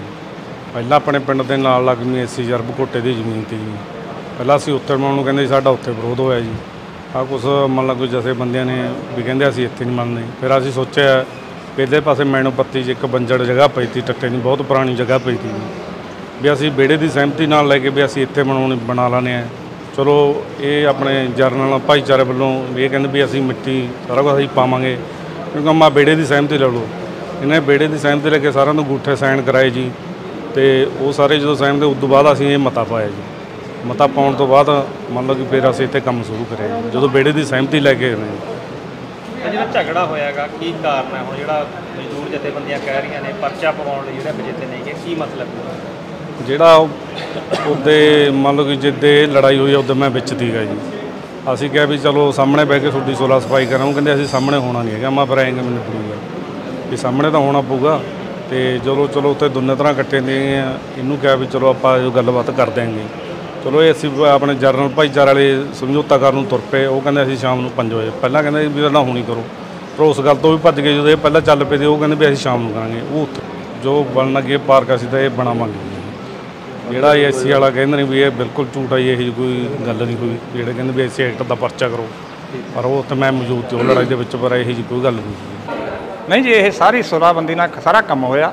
ਪਹਿਲਾਂ ਆਪਣੇ ਪਿੰਡ ਦੇ ਨਾਲ ਲੱਗਵੀਂ ਏਸੀ ਜਰਬ ਕੋਟੇ ਦੀ ਜ਼ਮੀਨ ਤੇ ਜੀ। ਪਹਿਲਾਂ ਅਸੀਂ ਉੱਥੇ ਬਣਾਉਣ ਨੂੰ ਕਹਿੰਦੇ ਸੀ, ਸਾਡਾ ਉੱਥੇ ਵਿਰੋਧ ਹੋਇਆ ਜੀ। ਆ ਕੁਛ ਮੰਨ ਲਾ ਕੋਈ ਜਸੇ ਬੰਦਿਆਂ ਨੇ ਵੀ ਕਹਿੰਦੇ ਅਸੀਂ ਇੱਥੇ ਨਹੀਂ ਮੰਨਦੇ। ਫਿਰ ਅਸੀਂ ਸੋਚਿਆ ਵੀ ਇਹਦੇ ਪਾਸੇ ਮੈਨੂ ਪੱਤੀ 'ਚ ਇੱਕ ਬੰਜੜ ਜਗ੍ਹਾ ਪਈ ਸੀ ਟੱਟੇ ਦੀ ਬਹੁਤ ਪੁਰਾਣੀ ਜਗ੍ਹਾ ਪਈ ਸੀ ਵੀ ਅਸੀਂ ਬੇੜੇ ਦੀ ਸਹਿਮਤੀ ਨਾਲ ਲੈ ਕੇ ਵੀ ਅਸੀਂ ਇੱਥੇ ਬਣਾਉਣ ਬਣਾ ਲਾਨੇ ਆ। ਚਲੋ, ਇਹ ਆਪਣੇ ਜਰਨਲ ਭਾਈਚਾਰੇ ਵੱਲੋਂ ਇਹ ਕਹਿੰਦੇ ਵੀ ਅਸੀਂ ਮਿੱਟੀ, ਸਾਰਾ ਕੁਝ ਅਸੀਂ ਪਾਵਾਂਗੇ। ਕਿਉਂਕਿ ਮਾ ਬੇੜੇ ਦੀ ਸਹਿਮਤੀ ਲੈ ਲਓ। ਇਹਨੇ ਬੇੜੇ ਦੀ ਸਹਿਮਤੀ ਲੈ ਕੇ ਸਾਰਿਆਂ ਨੂੰ ਗੂਠੇ ਸਾਈਨ ਕਰਾਏ ਜੀ। ਤੇ ਉਹ ਸਾਰੇ ਜਦੋਂ ਸਾਈਨ ਦੇ ਉਸ ਤੋਂ ਬਾਅਦ ਅਸੀਂ ਇਹ ਮਤਾ ਪਾਇਆ ਜੀ। ਮਤਾ ਪਾਉਣ ਤੋਂ ਬਾਅਦ ਮੰਨ ਲਓ ਕਿ ਫਿਰ ਅਸੀਂ ਇੱਥੇ ਕੰਮ ਸ਼ੁਰੂ ਕਰਿਆ ਜੀ। ਜਦੋਂ ਬੇੜੇ ਦੀ ਸਹਿਮਤੀ ਲੈ ਕੇ ਆਏ ਤਾਂ ਜਿਹੜਾ ਝਗੜਾ ਹੋਇਆਗਾ, ਕੀ ਕਾਰਨ ਹੈ? ਹੁਣ ਜਿਹੜਾ ਮਜ਼ਦੂਰ ਜਥੇਬੰਦੀਆਂ ਕਹਿ ਰਹੀਆਂ ਨੇ, ਪਰਚਾ ਪਵਾਉਣ ਲਈ ਜਿਹੜੇ ਵਿਜੇਤੇ ਨਹੀਂ ਗਏ ਕੀ ਮਤਲਬ? ਹੈ ਜਿਹੜਾ ਉਹਦੇ ਮੰਨ ਲਓ ਕਿ ਜਿੱਦੇ ਲੜਾਈ ਹੋਈ ਉਹਦੇ ਮੈਂ ਵਿੱਚ ਸੀਗਾ ਜੀ। ਅਸੀਂ ਕਿਹਾ ਵੀ ਚਲੋ ਸਾਹਮਣੇ ਬਹਿ ਕੇ ਤੁਹਾਡੀ ਸੋਲਾ ਸਫ਼ਾਈ ਕਰਾਂ ਉਹ ਕਹਿੰਦੇ ਅਸੀਂ ਸਾਹਮਣੇ ਹੋਣਾ ਨਹੀਂ ਹੈਗਾ, ਮੈਂ ਫਿਰ ਆਏਂਗੇ ਮੈਨੂੰ ਪਊਗਾ ਵੀ ਸਾਹਮਣੇ ਤਾਂ ਹੋਣਾ ਪਊਗਾ ਤੇ ਚਲੋ ਚਲੋ ਉੱਥੇ ਦੋਨੇ ਤਰ੍ਹਾਂ ਇਕੱਠੇ ਨੇ, ਇਹਨੂੰ ਕਿਹਾ ਵੀ ਚਲੋ ਆਪਾਂ ਜੋ ਗੱਲਬਾਤ ਕਰ ਦਿਆਂਗੇ। ਚਲੋ ਇਹ ਅਸੀਂ ਆਪਣੇ ਜਰਨਲ ਭਾਈਚਾਰੇ ਵਾਲੇ ਸਮਝੌਤਾ ਕਰਨ ਨੂੰ ਤੁਰ ਪਏ, ਉਹ ਕਹਿੰਦੇ ਅਸੀਂ ਸ਼ਾਮ ਨੂੰ 5 ਵਜੇ, ਪਹਿਲਾਂ ਕਹਿੰਦੇ ਵੀ ਨਾ ਹੁਣੀ ਕਰੋ। ਪਰ ਉਸ ਗੱਲ ਤੋਂ ਵੀ ਭੱਜ ਗਏ, ਜਦੋਂ ਇਹ ਪਹਿਲਾਂ ਚੱਲ ਪਏ ਤੇ ਉਹ ਕਹਿੰਦੇ ਵੀ ਅਸੀਂ ਸ਼ਾਮ ਨੂੰ ਕਰਾਂਗੇ। ਉਹ ਜੋ ਬਣਨ ਲੱਗੇ, ਪਾਰਕ ਅਸੀਂ ਤਾਂ ਇਹ ਬਣਾਵਾਂਗੇ ਜਿਹੜਾ ਏਸੀ ਵਾਲਾ ਕਹਿੰਦੇ ਨੇ ਵੀ ਇਹ ਬਿਲਕੁਲ ਝੂਠ ਆ ਜੀ ਇਹੋ ਜਿਹੀ ਕੋਈ ਗੱਲ ਨਹੀਂ ਕੋਈ। ਜਿਹੜੇ ਕਹਿੰਦੇ ਵੀ ਏਸੀ ਐਕਟ ਦਾ ਪਰਚਾ ਕਰੋ। ਪਰ ਉਹ ਤੇ ਮੈਂ ਮੌਜੂਦ ਤੇ ਉਹ ਲੜਾਈ ਦੇ ਵਿੱਚ ਪਰ ਇਹੋ ਜਿਹੀ ਕੋਈ ਗੱਲ ਨਹੀਂ ਨਹੀਂ ਜੀ ਇਹ ਸਾਰੀ ਸੁਲਾਬੰਦੀ ਨਾਲ ਸਾਰਾ ਕੰਮ ਹੋਇਆ।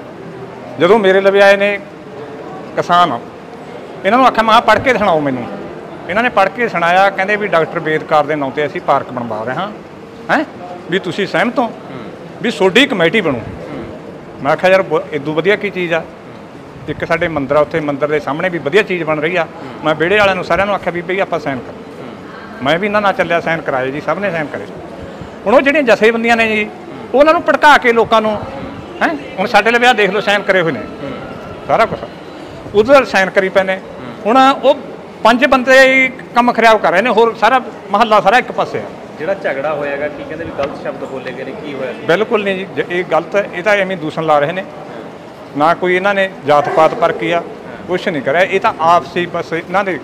ਜਦੋਂ ਮੇਰੇ ਲਵੇ ਆਏ ਨੇ ਕਿਸਾਨ ਇਹਨਾਂ ਨੂੰ ਆਖਿਆ ਮੈਂ ਪੜ੍ਹ ਕੇ ਸੁਣਾਓ ਮੈਨੂੰ। ਇਹਨਾਂ ਨੇ ਪੜ੍ਹ ਕੇ ਸੁਣਾਇਆ ਕਹਿੰਦੇ ਵੀ ਡਾਕਟਰ ਬੇਦਕਾਰ ਦੇ ਨਾਂ ਤੇ ਅਸੀਂ ਪਾਰਕ ਬਣਵਾ ਰਹੇ ਹਾਂ। ਹੈ? ਵੀ ਤੁਸੀਂ ਸਹਿਮਤ ਹੋ? ਵੀ ਸੋਡੀ ਕਮੇਟੀ ਬਣੂ। ਮੈਂ ਆਖਿਆ ਯਾਰ ਇਦੋਂ ਵਧੀਆ ਕੀ ਚੀਜ਼ ਆ? ਇੱਕ ਸਾਡੇ ਮੰਦਰ ਆ ਉੱਥੇ ਮੰਦਰ ਦੇ ਸਾਹਮਣੇ ਵੀ ਵਧੀਆ ਚੀਜ਼ ਬਣ ਰਹੀ ਆ। ਮੈਂ ਵਿਹੜੇ ਵਾਲਿਆਂ ਨੂੰ ਸਾਰਿਆਂ ਨੂੰ ਆਖਿਆ ਵੀ ਬਈ ਆਪਾਂ ਸਾਈਨ ਕਰ। ਮੈਂ ਵੀ ਇਹਨਾਂ ਨਾਲ ਚੱਲਿਆ ਸਾਈਨ ਕਰਾਏ ਜੀ ਸਭ ਨੇ ਸਾਈਨ ਕਰੇ। ਹੁਣ ਉਹ ਜਿਹੜੀਆਂ ਜਥੇਬੰਦੀਆਂ ਨੇ ਜੀ ਉਹਨਾਂ ਨੂੰ ਭੜਕਾ ਕੇ ਲੋਕਾਂ ਨੂੰ ਹੈ? ਹੁਣ ਸਾਡੇ ਲਈ ਵਿਆਹ ਦੇਖ ਲਓ ਸਾਈਨ ਕਰੇ ਹੋਏ ਨੇ। ਸਾਰਾ ਕੁਝ ਉਧਰ ਸਾਈਨ ਕਰੀ ਪਏ ਨੇ। ਹੁਣ ਉਹ ਪੰਜ ਬੰਦੇ ਕੰਮ ਖਰਾਬ ਕਰ ਰਹੇ ਨੇ ਹੋਰ ਸਾਰਾ ਮਹੱਲਾ ਸਾਰਾ ਇੱਕ ਪਾਸੇ ਆ। ਜਿਹੜਾ ਝਗੜਾ ਹੋਇਆਗਾ ਕੀ ਕਹਿੰਦੇ ਵੀ ਗਲਤ ਸ਼ਬਦ ਬੋਲੇ ਗਏ ਨੇ ਕੀ ਹੋਇਆ? ਬਿਲਕੁਲ ਨਹੀਂ ਜੀ ਇਹ ਗਲਤ ਇਹ ਤਾਂ ਐਵੇਂ ਦੂਸ਼ਣ ਲਾ ਰਹੇ ਨੇ। ਨਾ ਕੋਈ ਇਹਨਾਂ ਨੇ ਜਾਤ ਪਾਤ ਪਰ ਕੀਆ ਕੁਛ ਨਹੀਂ ਕਰਿਆ। ਇਹ ਤਾਂ ਆਪਸੀ ਬਸ ਇਹਨਾਂ ਦੇ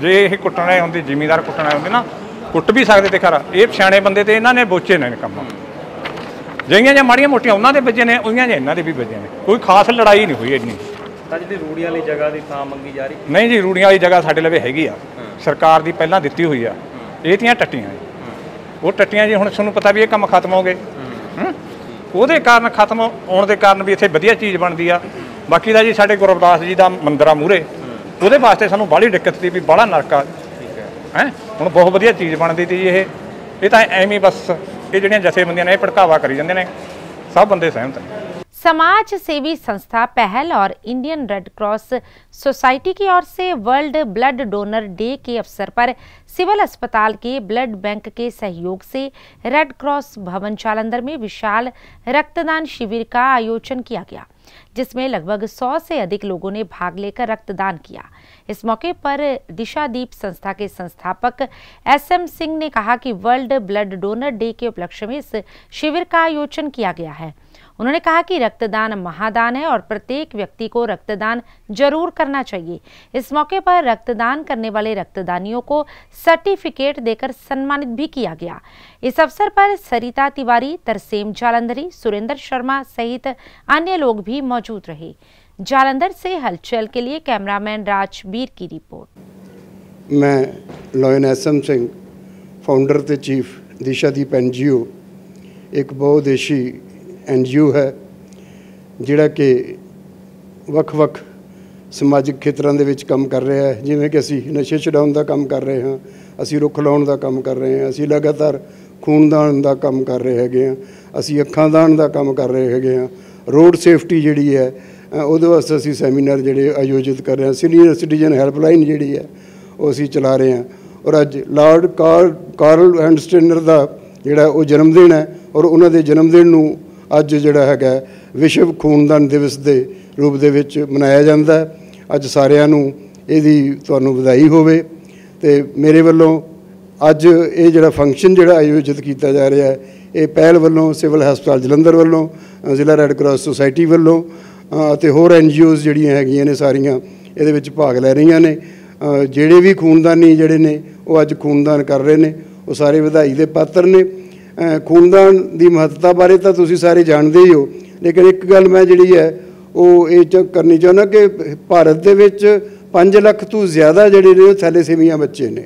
ਜੇ ਇਹ ਕੁੱਟਣੇ ਹੁੰਦੇ ਜ਼ਿਮੀਦਾਰ ਕੁੱਟਣੇ ਹੁੰਦੇ ਨਾ ਕੁੱਟ ਵੀ ਸਕਦੇ ਤੇ ਖਰਾ। ਇਹ ਸਿਆਣੇ ਬੰਦੇ ਤੇ ਇਹਨਾਂ ਨੇ ਬੋਚੇ ਨੇ ਕੰਮ। ਜਿਹੜੀਆਂ ਜਾਂ ਮਾੜੀਆਂ ਮੋਟੀਆਂ ਉਹਨਾਂ ਦੇ ਵੱਜੇ ਨੇ ਉਹੀਆਂ ਜਾਂ ਇਹਨਾਂ ਦੇ ਵੀ ਵੱਜੇ ਨੇ। ਕੋਈ ਖਾਸ ਲੜਾਈ ਨਹੀਂ ਹੋਈ ਇੰਨੀ। ਤਾਂ ਜਿਹੜੀ ਰੂੜੀਆਂ ਵਾਲੀ ਜਗ੍ਹਾ ਦੀ ਥਾਂ ਮੰਗੀ ਜਾ ਰਹੀ? ਨਹੀਂ ਜੀ ਰੂੜੀਆਂ ਵਾਲੀ ਜਗ੍ਹਾ ਸਾਡੇ ਲਵੇ ਹੈਗੀ ਆ। ਸਰਕਾਰ ਦੀ ਪਹਿਲਾਂ ਦਿੱਤੀ ਹੋਈ ਆ। ਇਹ ਤੀਆਂ ਟੱਟੀਆਂ ਉਹ ਟੱਟੀਆਂ ਜੀ ਹੁਣ ਤੁਹਾਨੂੰ ਪਤਾ ਵੀ ਇਹ ਕੰਮ ਖਤਮ ਹੋ ਗਏ। ਉਹਦੇ ਕਾਰਨ ਖਤਮ ਹੋਣ ਦੇ ਕਾਰਨ ਵੀ ਇੱਥੇ ਵਧੀਆ ਚੀਜ਼ ਬਣਦੀ ਆ ਬਾਕੀ ਦਾ ਜੀ ਸਾਡੇ ਗੁਰਬਦਾਸ ਜੀ ਦਾ ਮੰਦਿਰ ਆ ਮੂਰੇ ਉਹਦੇ ਵਾਸਤੇ ਸਾਨੂੰ ਬਾਹਲੀ ਦਿੱਕਤ ਸੀ ਵੀ ਬਾਹਲਾ ਨਰਕਾ ਹੈ ਹੁਣ ਬਹੁਤ ਵਧੀਆ ਚੀਜ਼ ਬਣਦੀ ਤੀ ਇਹ ਇਹ ਤਾਂ ਐਵੇਂ ਬਸ ਇਹ ਜਿਹੜੀਆਂ ਜਥੇਬੰਦੀਆਂ ਨੇ ਇਹ ਭੜਕਾਵਾ ਕਰੀ ਜਾਂਦੇ ਨੇ ਸਭ ਬੰਦੇ ਸਹਿਮਤ ਨੇ समाज सेवी संस्था पहल और इंडियन रेड क्रॉस सोसाइटी की ओर से वर्ल्ड ब्लड डोनर डे के अवसर पर सिविल अस्पताल के ब्लड बैंक के सहयोग से रेड क्रॉस भवन जालंधर में विशाल रक्तदान शिविर का आयोजन किया गया, जिसमें लगभग 100 से अधिक लोगों ने भाग लेकर रक्तदान किया। इस मौके पर दिशादीप संस्था के संस्थापक एस एम सिंह ने कहा कि वर्ल्ड ब्लड डोनर डे के उपलक्ष्य में इस शिविर का आयोजन किया गया है। उन्होंने कहा कि रक्तदान महादान है और प्रत्येक व्यक्ति को रक्तदान ज़रूर करना चाहिए। इस मौके पर रक्तदान करने वाले रक्तदानियों को सर्टिफिकेट देकर सम्मानित भी किया गया। इस अवसर पर सरिता तिवारी, तरसेम जालंधरी, सुरेंद्र शर्मा सहित अन्य लोग भी मौजूद रहे। जालंधर से हलचल के लिए कैमरामैन राजबीर की रिपोर्ट। मैं लॉयन एम सिंह, फाउंडर तो चीफ दिशादीप एन एक बहुदेशी ਐਨਜੀਓ ਹੈ, ਜਿਹੜਾ ਕਿ ਵੱਖ-ਵੱਖ ਸਮਾਜਿਕ ਖੇਤਰਾਂ ਦੇ ਵਿੱਚ ਕੰਮ ਕਰ ਰਿਹਾ ਹੈ। ਜਿਵੇਂ ਕਿ ਅਸੀਂ ਨਸ਼ੇ ਛਡਾਉਣ ਦਾ ਕੰਮ ਕਰ ਰਹੇ ਹਾਂ, ਅਸੀਂ ਰੁੱਖ ਲਾਉਣ ਦਾ ਕੰਮ ਕਰ ਰਹੇ ਹਾਂ, ਅਸੀਂ ਲਗਾਤਾਰ ਖੂਨਦਾਨ ਦਾ ਕੰਮ ਕਰ ਰਹੇ ਹੈਗੇ ਹਾਂ, ਅਸੀਂ ਅੱਖਾਂ ਦਾਨ ਦਾ ਕੰਮ ਕਰ ਰਹੇ ਹੈਗੇ ਹਾਂ। ਰੋਡ ਸੇਫਟੀ ਜਿਹੜੀ ਹੈ ਉਹਦੇ ਵਾਸਤੇ ਅਸੀਂ ਸੈਮੀਨਾਰ ਜਿਹੜੇ ਆਯੋਜਿਤ ਕਰ ਰਹੇ ਹਾਂ। ਸੀਨੀਅਰ ਸਿਟੀਜ਼ਨ ਹੈਲਪਲਾਈਨ ਜਿਹੜੀ ਹੈ, ਉਹ ਅਸੀਂ ਚਲਾ ਰਹੇ ਹਾਂ। ਔਰ ਅੱਜ ਲਾਰਡ ਕਾਰ, ਕਾਰਲ ਹੈਂਡਸਟੇਨਰ ਦਾ ਜਿਹੜਾ ਉਹ ਜਨਮ ਦਿਨ ਹੈ ਔਰ ਉਹਨਾਂ ਦੇ ਜਨਮ ਦਿਨ ਨੂੰ ਅੱਜ ਜਿਹੜਾ ਹੈਗਾ ਵਿਸ਼ਵ ਖੂਨਦਾਨ ਦਿਵਸ ਦੇ ਰੂਪ ਦੇ ਵਿੱਚ ਮਨਾਇਆ ਜਾਂਦਾ ਹੈ। ਅੱਜ ਸਾਰਿਆਂ ਨੂੰ ਇਹਦੀ ਤੁਹਾਨੂੰ ਵਧਾਈ ਹੋਵੇ ਤੇ ਮੇਰੇ ਵੱਲੋਂ ਅੱਜ ਇਹ ਜਿਹੜਾ ਫੰਕਸ਼ਨ ਜਿਹੜਾ ਆਯੋਜਿਤ ਕੀਤਾ ਜਾ ਰਿਹਾ ਹੈ, ਇਹ ਪਹਿਲ ਵੱਲੋਂ, ਸਿਵਲ ਹਸਪਤਾਲ ਜਲੰਧਰ ਵੱਲੋਂ ਜ਼ਿਲ੍ਹਾ ਰੈੱਡ ਕਰਾਸ ਸੁਸਾਇਟੀ ਵੱਲੋਂ ਅਤੇ ਹੋਰ ਐਨਜੀਓਜ਼ ਜਿਹੜੀਆਂ ਹੈਗੀਆਂ ਨੇ ਸਾਰੀਆਂ, ਇਹਦੇ ਵਿੱਚ ਭਾਗ ਲੈ ਰਹੀਆਂ ਨੇ। ਜਿਹੜੇ ਵੀ ਖੂਨਦਾਨੀ ਜਿਹੜੇ ਨੇ, ਉਹ ਅੱਜ ਖੂਨਦਾਨ ਕਰ ਰਹੇ ਨੇ, ਉਹ ਸਾਰੇ ਵਧਾਈ ਦੇ ਪਾਤਰ ਨੇ। ਖੂਨਦਾਨ ਦੀ ਮਹੱਤਤਾ ਬਾਰੇ ਤਾਂ ਤੁਸੀਂ ਸਾਰੇ ਜਾਣਦੇ ਹੀ ਹੋ। ਲੇਕਿਨ ਇੱਕ ਗੱਲ ਮੈਂ ਜਿਹੜੀ ਹੈ, ਉਹ ਇਹ ਚ ਕਰਨੀ ਚਾਹੁੰਦਾ ਕਿ ਭਾਰਤ ਦੇ ਵਿੱਚ 5 ਲੱਖ ਤੋਂ ਜ਼ਿਆਦਾ ਜਿਹੜੇ ਨੇ, ਉਹ ਥੈਲੇਸੀਮੀਆ ਬੱਚੇ ਨੇ।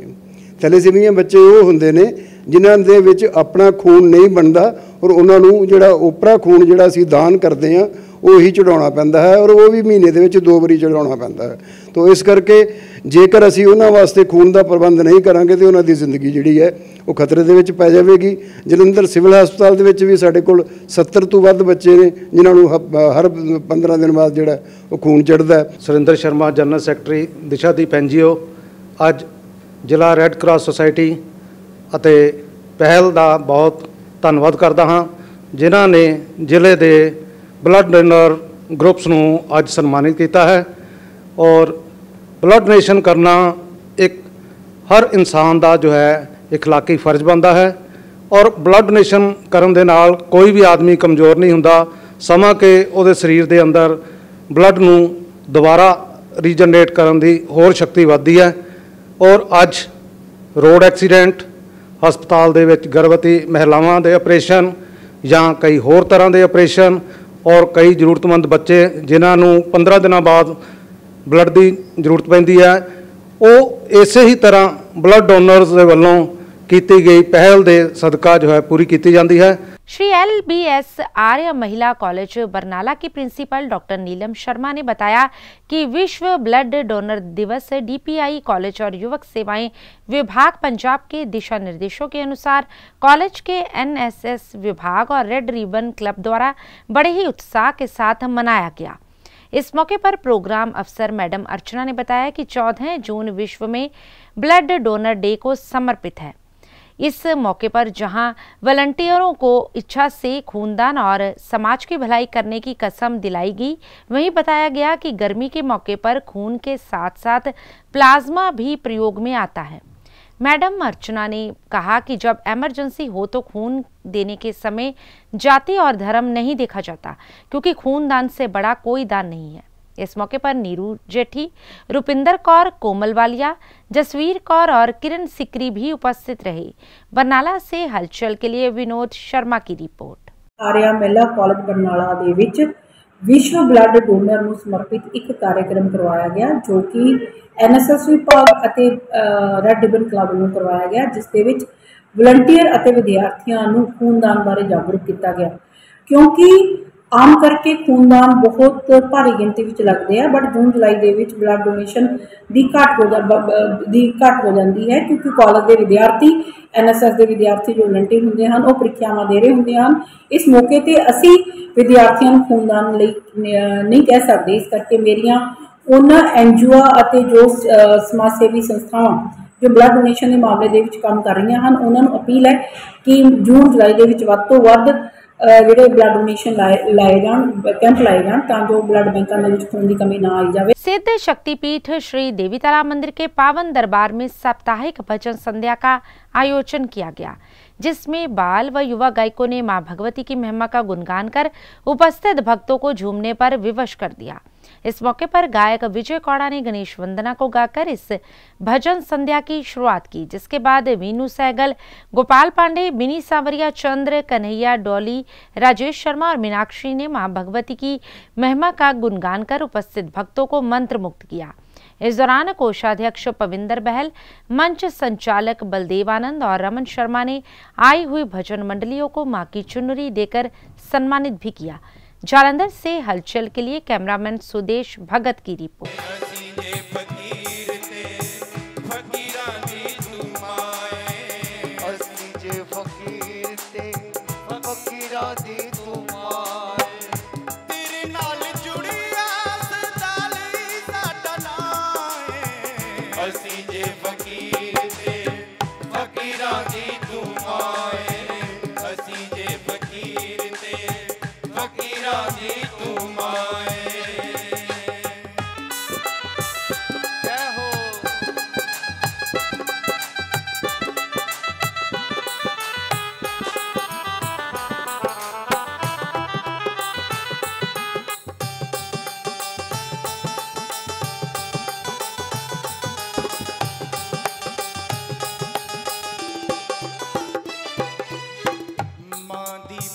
ਥੈਲੇਸੀਮੀਆ ਬੱਚੇ ਉਹ ਹੁੰਦੇ ਨੇ, ਜਿਨ੍ਹਾਂ ਦੇ ਵਿੱਚ ਆਪਣਾ ਖੂਨ ਨਹੀਂ ਬਣਦਾ ਔਰ ਉਹਨਾਂ ਨੂੰ ਜਿਹੜਾ ਓਪਰਾ ਖੂਨ ਜਿਹੜਾ ਅਸੀਂ ਦਾਨ ਕਰਦੇ ਆ ਉਹ ਹੀ ਚੜਾਉਣਾ ਪੈਂਦਾ ਹੈ ਔਰ ਉਹ ਵੀ ਮਹੀਨੇ ਦੇ ਵਿੱਚ ਦੋ ਵਾਰੀ ਚੜਾਉਣਾ ਪੈਂਦਾ ਹੈ। ਤੋਂ ਇਸ ਕਰਕੇ ਜੇਕਰ ਅਸੀਂ ਉਹਨਾਂ ਵਾਸਤੇ ਖੂਨ ਦਾ ਪ੍ਰਬੰਧ ਨਹੀਂ ਕਰਾਂਗੇ ਤੇ ਉਹਨਾਂ ਦੀ ਜ਼ਿੰਦਗੀ ਜਿਹੜੀ ਹੈ ਉਹ ਖਤਰੇ ਦੇ ਵਿੱਚ ਪੈ ਜਾਵੇਗੀ। ਜਲੰਧਰ ਸਿਵਲ ਹਸਪਤਾਲ ਦੇ ਵਿੱਚ ਵੀ ਸਾਡੇ ਕੋਲ 70 ਤੋਂ ਵੱਧ ਬੱਚੇ ਨੇ, ਜਿਨ੍ਹਾਂ ਨੂੰ ਹ- ਹਰ 15 ਦਿਨ ਬਾਅਦ ਜਿਹੜਾ ਉਹ ਖੂਨ ਚੜਦਾ ਹੈ। Surinder Sharma, general secretary Dishadeep NGO, ਅੱਜ ਜ਼ਿਲ੍ਹਾ ਰੈੱਡ ਕਰਾਸ ਸੁਸਾਇਟੀ ਅਤੇ ਪਹਿਲ ਦਾ ਬਹੁਤ ਧੰਨਵਾਦ ਕਰਦਾ ਹਾਂ, ਜਿਨ੍ਹਾਂ ਨੇ ਜ਼ਿਲ੍ਹੇ ਦੇ ਬਲੱਡ ਡੋਨਰ ਗਰੁੱਪਸ ਨੂੰ ਅੱਜ ਸਨਮਾਨਿਤ ਕੀਤਾ ਹੈ ਔਰ ਬਲੱਡ ਡੋਨੇਸ਼ਨ ਕਰਨਾ ਇੱਕ ਹਰ ਇਨਸਾਨ ਦਾ ਜੋ ਹੈ ਇਖਲਾਕੀ ਫਰਜ਼ ਬਣਦਾ ਹੈ ਔਰ ਬਲੱਡ ਡੋਨੇਸ਼ਨ ਕਰਨ ਦੇ ਨਾਲ ਕੋਈ ਵੀ ਆਦਮੀ ਕਮਜ਼ੋਰ ਨਹੀਂ ਹੁੰਦਾ, ਸਮਾਂ ਕਿ ਉਹਦੇ ਸਰੀਰ ਦੇ ਅੰਦਰ ਬਲੱਡ ਨੂੰ ਦੁਬਾਰਾ ਰੀਜਨਰੇਟ ਕਰਨ ਦੀ ਹੋਰ ਸ਼ਕਤੀ ਵੱਧਦੀ ਹੈ ਔਰ ਅੱਜ ਰੋਡ ਐਕਸੀਡੈਂਟ, ਹਸਪਤਾਲ ਦੇ ਵਿੱਚ ਗਰਭਵਤੀ ਮਹਿਲਾਵਾਂ ਦੇ ਆਪਰੇਸ਼ਨ ਜਾਂ ਕਈ ਹੋਰ ਤਰ੍ਹਾਂ ਦੇ ਆਪਰੇਸ਼ਨ ਔਰ ਕਈ ਜ਼ਰੂਰਤਮੰਦ ਬੱਚੇ ਜਿਨ੍ਹਾਂ ਨੂੰ 15 ਦਿਨਾਂ ਬਾਅਦ ਬਲੱਡ ਦੀ ਜ਼ਰੂਰਤ ਪੈਂਦੀ ਹੈ, ਉਹ ਇਸੇ ਹੀ ਤਰ੍ਹਾਂ ਬਲੱਡ ਡੋਨਰਸ ਦੇ ਵੱਲੋਂ ਕੀਤੀ ਗਈ ਪਹਿਲ ਦੇ ਸਦਕਾ ਜੋ ਹੈ ਪੂਰੀ ਕੀਤੀ ਜਾਂਦੀ ਹੈ। Shri L B S Arya Mahila college Barnala की प्रिंसिपल डॉक्टर नीलम शर्मा ने बताया कि विश्व ब्लड डोनर दिवस डीपीआई कॉलेज और युवक सेवाएँ विभाग पंजाब के दिशा निर्देशों के अनुसार कॉलेज के एनएसएस विभाग और रेड रिबन क्लब द्वारा बड़े ही उत्साह के साथ मनाया गया। इस मौके पर प्रोग्राम अफसर मैडम अर्चना ने बताया कि 14 जून विश्व में ब्लड डोनर डे को समर्पित है। इस मौके पर जहाँ वॉलंटियरों को इच्छा से खूनदान और समाज की भलाई करने की कसम दिलाई गई, वहीं बताया गया कि गर्मी के मौके पर खून के साथ साथ प्लाज्मा भी प्रयोग में आता है। मैडम अर्चना ने कहा कि जब इमरजेंसी हो तो खून देने के समय जाति और धर्म नहीं देखा जाता, क्योंकि खून दान से बड़ा कोई दान नहीं है। इस मौके पर नीरू जेठी रुपिंदर कौर कोमल वालिया जसवीर कौर और किरण सिकरी भी उपस्थित रहे बरनाला से हलचल के लिए विनोद शर्मा की रिपोर्ट ਆਰਿਆ ਮਹਿਲਾ ਕਾਲਜ ਬਰਨਾਲਾ ਦੇ ਵਿੱਚ ਵਿਸ਼ਵ ਬਲੱਡ ਡੋਨਰ ਨੂੰ ਸਮਰਪਿਤ ਇੱਕ ਕਾਰਜਕ੍ਰਮ ਕਰਵਾਇਆ ਗਿਆ ਜੋ ਕਿ ਐਨਐਸਐਸ ਵਿਭਾਗ ਅਤੇ ਰੈੱਡ ਰਿਬਨ ਕਲੱਬ ਨੂੰ ਕਰਵਾਇਆ ਗਿਆ ਜਿਸ ਦੇ ਵਿੱਚ ਵਲੰਟੀਅਰ ਅਤੇ ਵਿਦਿਆਰਥੀਆਂ ਨੂੰ ਖੂਨਦਾਨ ਬਾਰੇ ਜਾਗਰੂਕ ਕੀਤਾ ਗਿਆ ਕਿਉਂਕਿ ਆਮ ਕਰਕੇ ਖੂਨਦਾਨ ਬਹੁਤ ਭਾਰੀ ਗਿਣਤੀ ਵਿੱਚ ਲੱਗਦੇ ਆ ਬਟ ਜੂਨ, ਜੁਲਾਈ ਦੇ ਵਿੱਚ ਬਲੱਡ ਡੋਨੇਸ਼ਨ ਦੀ ਘੱਟ ਹੋ ਜਾ, ਬ- ਦੀ ਘੱਟ ਹੋ ਜਾਂਦੀ ਹੈ, ਕਿਉਂਕਿ ਕਾਲਜ ਦੇ ਵਿਦਿਆਰਥੀ ਐਨਐਸਐਸ ਦੇ ਵਿਦਿਆਰਥੀ ਜੋ ਵਲੰਟੀਅਰ ਹੁੰਦੇ ਹਨ, ਉਹ ਪ੍ਰੀਖਿਆਵਾਂ ਦੇ ਰਹੇ ਹੁੰਦੇ ਹਨ। ਇਸ ਮੌਕੇ ਤੇ ਅਸੀਂ ਵਿਦਿਆਰਥੀਆਂ ਨੂੰ ਖੂਨਦਾਨ ਲਈ ਨਹੀਂ ਕਹਿ ਸਕਦੇ। ਇਸ ਕਰਕੇ ਮੇਰੀਆਂ ਉਹਨਾਂ ਐਨਜੀਓ ਅਤੇ ਜੋ ਸਮਾਜ ਸੇਵੀ ਸੰਸਥਾਵਾਂ ਜੋ ਬਲੱਡ ਡੋਨੇਸ਼ਨ ਦੇ ਮਾਮਲੇ ਦੇ ਵਿੱਚ ਕੰਮ ਕਰ ਰਹੀਆਂ ਹਨ, ਉਹਨਾਂ ਨੂੰ ਅਪੀਲ ਹੈ ਕਿ ਜੂਨ, ਜੁਲਾਈ ਦੇ ਵਿੱਚ ਵੱਧ ਤੋਂ ਵੱਧ ਜਿਹੜੇ ਬਲੱਡ ਡੋਨੇਸ਼ਨ ਲਾਏ ਲਾਏ ਜਾਣ ਕੈਂਪ ਲਾਏ ਜਾਣ ਤਾਂ ਜੋ ਬਲੱਡ ਬੈਂਕਾਂ ਦੇ ਵਿੱਚ ਖੂਨ ਦੀ ਕਮੀ ਨਾ ਆਈ ਜਾਵੇ सिद्ध शक्तिपीठ श्री देवी तालाब मंदिर के पावन दरबार में साप्ताहिक भजन संध्या का आयोजन किया गया जिसमें बाल व युवा गायकों ने मां भगवती की महिमा का गुणगान कर उपस्थित भक्तों को झूमने पर विवश कर दिया इस मौके पर गायक विजय कौड़ा ने गणेश वंदना को गाकर इस भजन संध्या की शुरुआत की, जिसके बाद वीनू सहगल, गोपाल पांडे बिनी सांवरिया, चंद्र, कन्हैया, डॉली, राजेश शर्मा और मीनाक्षी ने माँ भगवती की महिमा का गुणगान कर उपस्थित भक्तों को मंत्र मुक्त किया। इस दौरान कोषाध्यक्ष पविंदर बहल, मंच संचालक बलदेव आनंद और रमन शर्मा ने आई हुई भजन मंडलियों को माँ की चुनरी देकर सम्मानित भी किया। जालंधर से हलचल के लिए कैमरामैन सुदेश भगत की रिपोर्ट।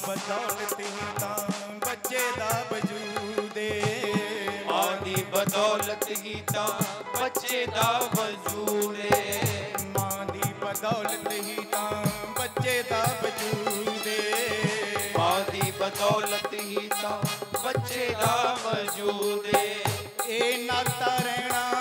ਬਦੌਲਤ ਹੀ ਤਾਂ ਬੱਚੇ ਦਾ ਵਜੂਦ ਏ। ਮਾਂ ਦੀ ਬਦੌਲਤ ਹੀ ਤਾਂ ਬੱਚੇ ਦਾ ਵਜੂਦ ਏ। ਮਾਂ ਦੀ ਬਦੌਲਤ ਹੀ ਤਾਂ ਬੱਚੇ ਦਾ ਵਜੂਦ ਏ। ਮਾਂ ਦੀ ਬਦੌਲਤ ਹੀ ਤਾਂ ਬੱਚੇ ਦਾ ਵਜੂਦ ਏ ਇਹ ਨਾਤਾ ਰਹਿਣਾ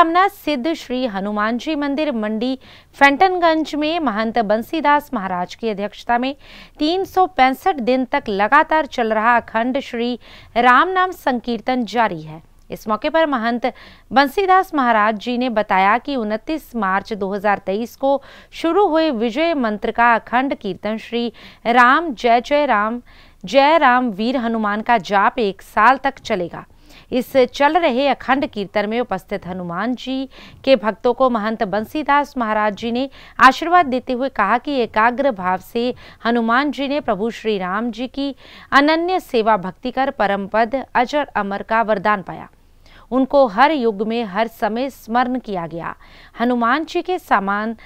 मनोकामना सिद्ध श्री हनुमान जी मंदिर मंडी फैंटनगंज में महंत बंसीदास महाराज की अध्यक्षता में तीन दिन तक लगातार चल रहा अखंड श्री राम नाम संकीर्तन जारी है। इस मौके पर महंत बंसीदास महाराज जी ने बताया कि 29 मार्च 2023 को शुरू हुए विजय मंत्र का अखंड कीर्तन श्री राम जय जय राम जय राम वीर हनुमान का जाप एक साल तक चलेगा। इस चल रहे अखंड कीर्तन में उपस्थित हनुमान जी के भक्तों को महंत बंसीदास महाराज जी ने आशीर्वाद देते हुए कहा कि एकाग्र भाव से हनुमान जी ने प्रभु श्री राम जी की अनन्य सेवा भक्ति कर परम पद अजर अमर का वरदान पाया। उनको हर युग में हर समय स्मरण किया गया। हनुमान जी के समान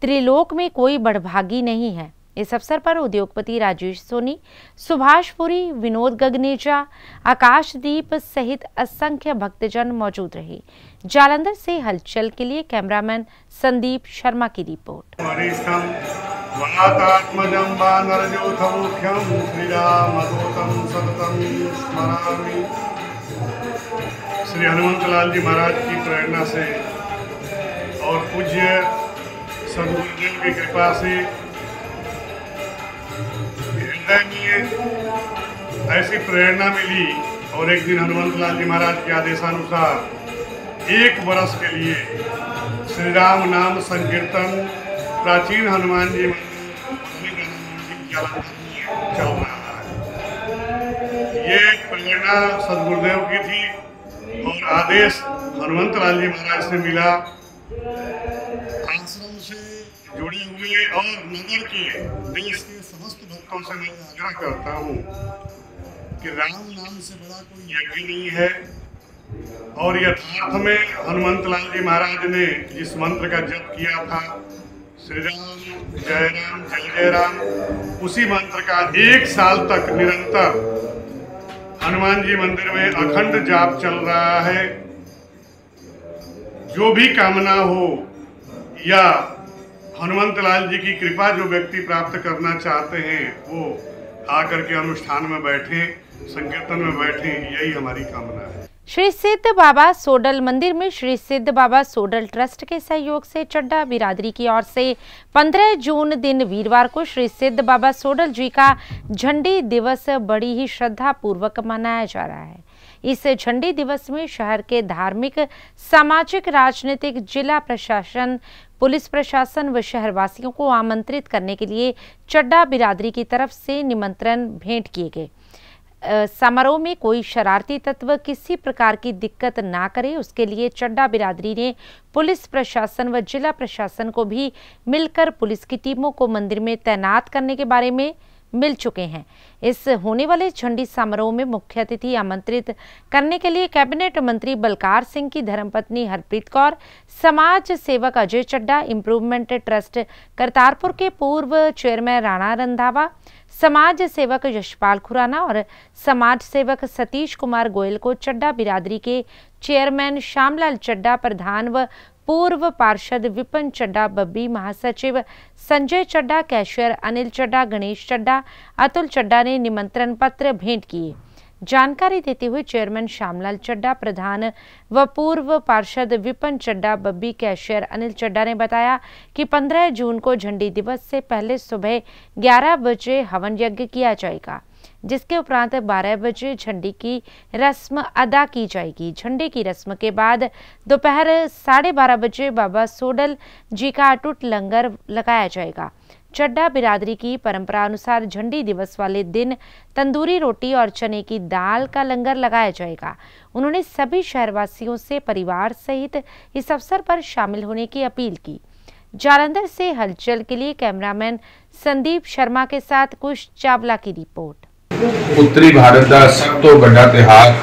त्रिलोक में कोई बड़भागी नहीं है। इस अवसर पर उद्योगपति राजेश सोनी, सुभाष पुरी, विनोद गगनेजा, आकाशदीप सहित असंख्य भक्तजन मौजूद रहे। जालंधर से हलचल के लिए कैमरामैन संदीप शर्मा की रिपोर्ट। श्री हनुमंतलाल जी महाराज की प्रेरणा से और पूज्य सदगुरुदेव की कृपा से हृदयनीय ऐसी प्रेरणा मिली और एक दिन हनुमंतलाल जी महाराज के आदेशानुसार एक वर्ष के लिए श्री राम नाम संकीर्तन प्राचीन हनुमान जी चल रहा है ये प्रेरणा सदगुरुदेव की थी और आदेश हनुमंत लाल जी महाराज से मिला। आश्रम से जुड़े हुए और नगर के देश के समस्त भक्तों से मैं आग्रह करता हूँ कि राम नाम से बड़ा कोई यज्ञ नहीं है। और यथार्थ में हनुमंत लाल जी महाराज ने जिस मंत्र का जप किया था श्री राम जय राम जय जय राम उसी मंत्र का एक साल तक निरंतर हनुमान जी मंदिर में अखंड जाप चल रहा है। जो भी कामना हो या हनुमंत लाल जी की कृपा जो व्यक्ति प्राप्त करना चाहते हैं, वो आकर के अनुष्ठान में बैठे, संकीर्तन में बैठे, यही हमारी कामना है। श्री सिद्ध बाबा सोडल मंदिर में श्री सिद्ध बाबा सोडल ट्रस्ट के सहयोग से चड्डा बिरादरी की ओर से 15 जून दिन वीरवार को श्री सिद्ध बाबा सोडल जी का झंडी दिवस बड़ी ही श्रद्धा पूर्वक मनाया जा रहा है। इस झंडी दिवस में शहर के धार्मिक, सामाजिक, राजनीतिक, जिला प्रशासन पुलिस प्रशासन व शहरवासियों को आमंत्रित करने के लिए चड्डा बिरादरी की तरफ़ से निमंत्रण भेंट किए गए। समारोह में कोई शरारती तत्व किसी प्रकार की दिक्कत ना करे, उसके लिए चड्डा बिरादरी ने पुलिस प्रशासन व जिला प्रशासन को भी मिलकर पुलिस की टीमों को मंदिर में तैनात करने के बारे में मिल चुके हैं। इस होने वाले झंडी समारोह में मुख्य अतिथि आमंत्रित करने के लिए कैबिनेट मंत्री बलकार सिंह की धर्मपत्नी हरप्रीत कौर, समाज सेवक अजय चड्डा इम्प्रूवमेंट ट्रस्ट करतारपुर के पूर्व चेयरमैन राणा रंधावा, समाज सेवक यशपाल खुराना और समाज सेवक सतीश कुमार गोयल को चड्डा बिरादरी के चेयरमैन श्यामलाल चड्डा प्रधान व पूर्व पार्षद विपिन चड्डा बब्बी महासचिव संजय चड्डा कैशियर अनिल चड्डा गणेश चड्डा अतुल चड्डा ने निमंत्रण पत्र भेंट किए। जानकारी देते हुए चेयरमैन श्यामलाल चड्डा प्रधान व पूर्व पार्षद विपिन चड्डा बब्बी, कैशियर अनिल चड्डा ने बताया कि 15 जून को झंडी दिवस से पहले सुबह 11 बजे हवन यज्ञ किया जाएगा। जिसके उपरांत 12 बजे झंडी की रस्म अदा की जाएगी। झंडे की रस्म के बाद दोपहर साढ़े बारह बजे बाबा सोडल जी का अटूट लंगर लगाया जाएगा। चड्डा बिरादरी की परंपरा अनुसार झंडी दिवस वाले दिन तंदूरी रोटी और चने की दाल का लंगर लगाया जाएगा। उन्होंने सभी शहरवासियों से परिवार सहित इस अवसर पर शामिल होने की अपील की। जालंधर से हलचल के लिए कैमरामैन संदीप शर्मा के साथ कुश चावला की रिपोर्ट। ਉੱਤਰੀ ਭਾਰਤ ਦਾ ਸਭ ਤੋਂ ਵੱਡਾ ਤਿਉਹਾਰ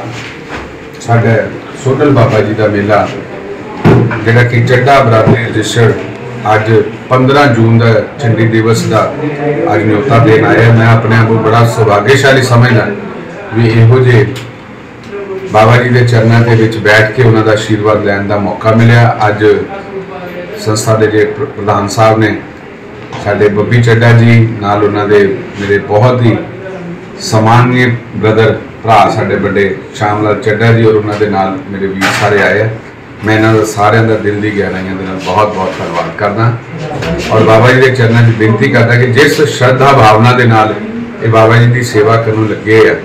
ਸਾਡੇ ਸੋਨਲ ਬਾਬਾ ਜੀ ਦਾ ਮੇਲਾ, ਜਿਹੜਾ ਕਿ ਚੱਡਾ ਬਰਾਦਰੀ ਰਜਿਸਟਰ ਅੱਜ 15 ਜੂਨ ਦਾ ਝੰਡੀ ਦਿਵਸ ਦਾ ਅੱਜ ਨਿਯੋਤਾ ਦਿਨ ਆਇਆ। ਮੈਂ ਆਪਣੇ ਆਪ ਨੂੰ ਬੜਾ ਸੁਭਾਗਿਆਸ਼ਾਲੀ ਸਮਝਦਾ ਵੀ ਇਹੋ ਜਿਹੇ ਬਾਬਾ ਜੀ ਦੇ ਚਰਨਾਂ ਦੇ ਵਿੱਚ ਬੈਠ ਕੇ ਉਹਨਾਂ ਦਾ ਆਸ਼ੀਰਵਾਦ ਲੈਣ ਦਾ ਮੌਕਾ ਮਿਲਿਆ। ਅੱਜ ਸੰਸਥਾ ਦੇ ਜੇ ਪ੍ਰਧਾਨ ਸਾਹਿਬ ਨੇ, ਸਾਡੇ ਬੱਬੀ ਚੱਡਾ ਜੀ, ਨਾਲ ਉਹਨਾਂ ਦੇ ਮੇਰੇ ਬਹੁਤ ਹੀ ਸਮਾਨਯ ਬ੍ਰਦਰ ਭਰਾ ਸਾਡੇ ਵੱਡੇ ਸ਼ਾਮ ਲਾਲ ਚੱਡਾ ਜੀ ਔਰ ਉਹਨਾਂ ਦੇ ਨਾਲ ਮੇਰੇ ਵੀਰ ਸਾਰੇ ਆਏ ਆ। ਮੈਂ ਇਹਨਾਂ ਦਾ ਸਾਰਿਆਂ ਦਾ ਦਿਲ ਦੀ ਗਹਿਰਾਈਆਂ ਦੇ ਨਾਲ ਬਹੁਤ ਬਹੁਤ ਧੰਨਵਾਦ ਕਰਦਾ। ਔਰ ਬਾਬਾ ਜੀ ਦੇ ਚਰਨਾਂ 'ਚ ਬੇਨਤੀ ਕਰਦਾ ਕਿ ਜਿਸ ਸ਼ਰਧਾ ਭਾਵਨਾ ਦੇ ਨਾਲ ਇਹ ਬਾਬਾ ਜੀ ਦੀ ਸੇਵਾ ਕਰਨ ਲੱਗੇ ਆ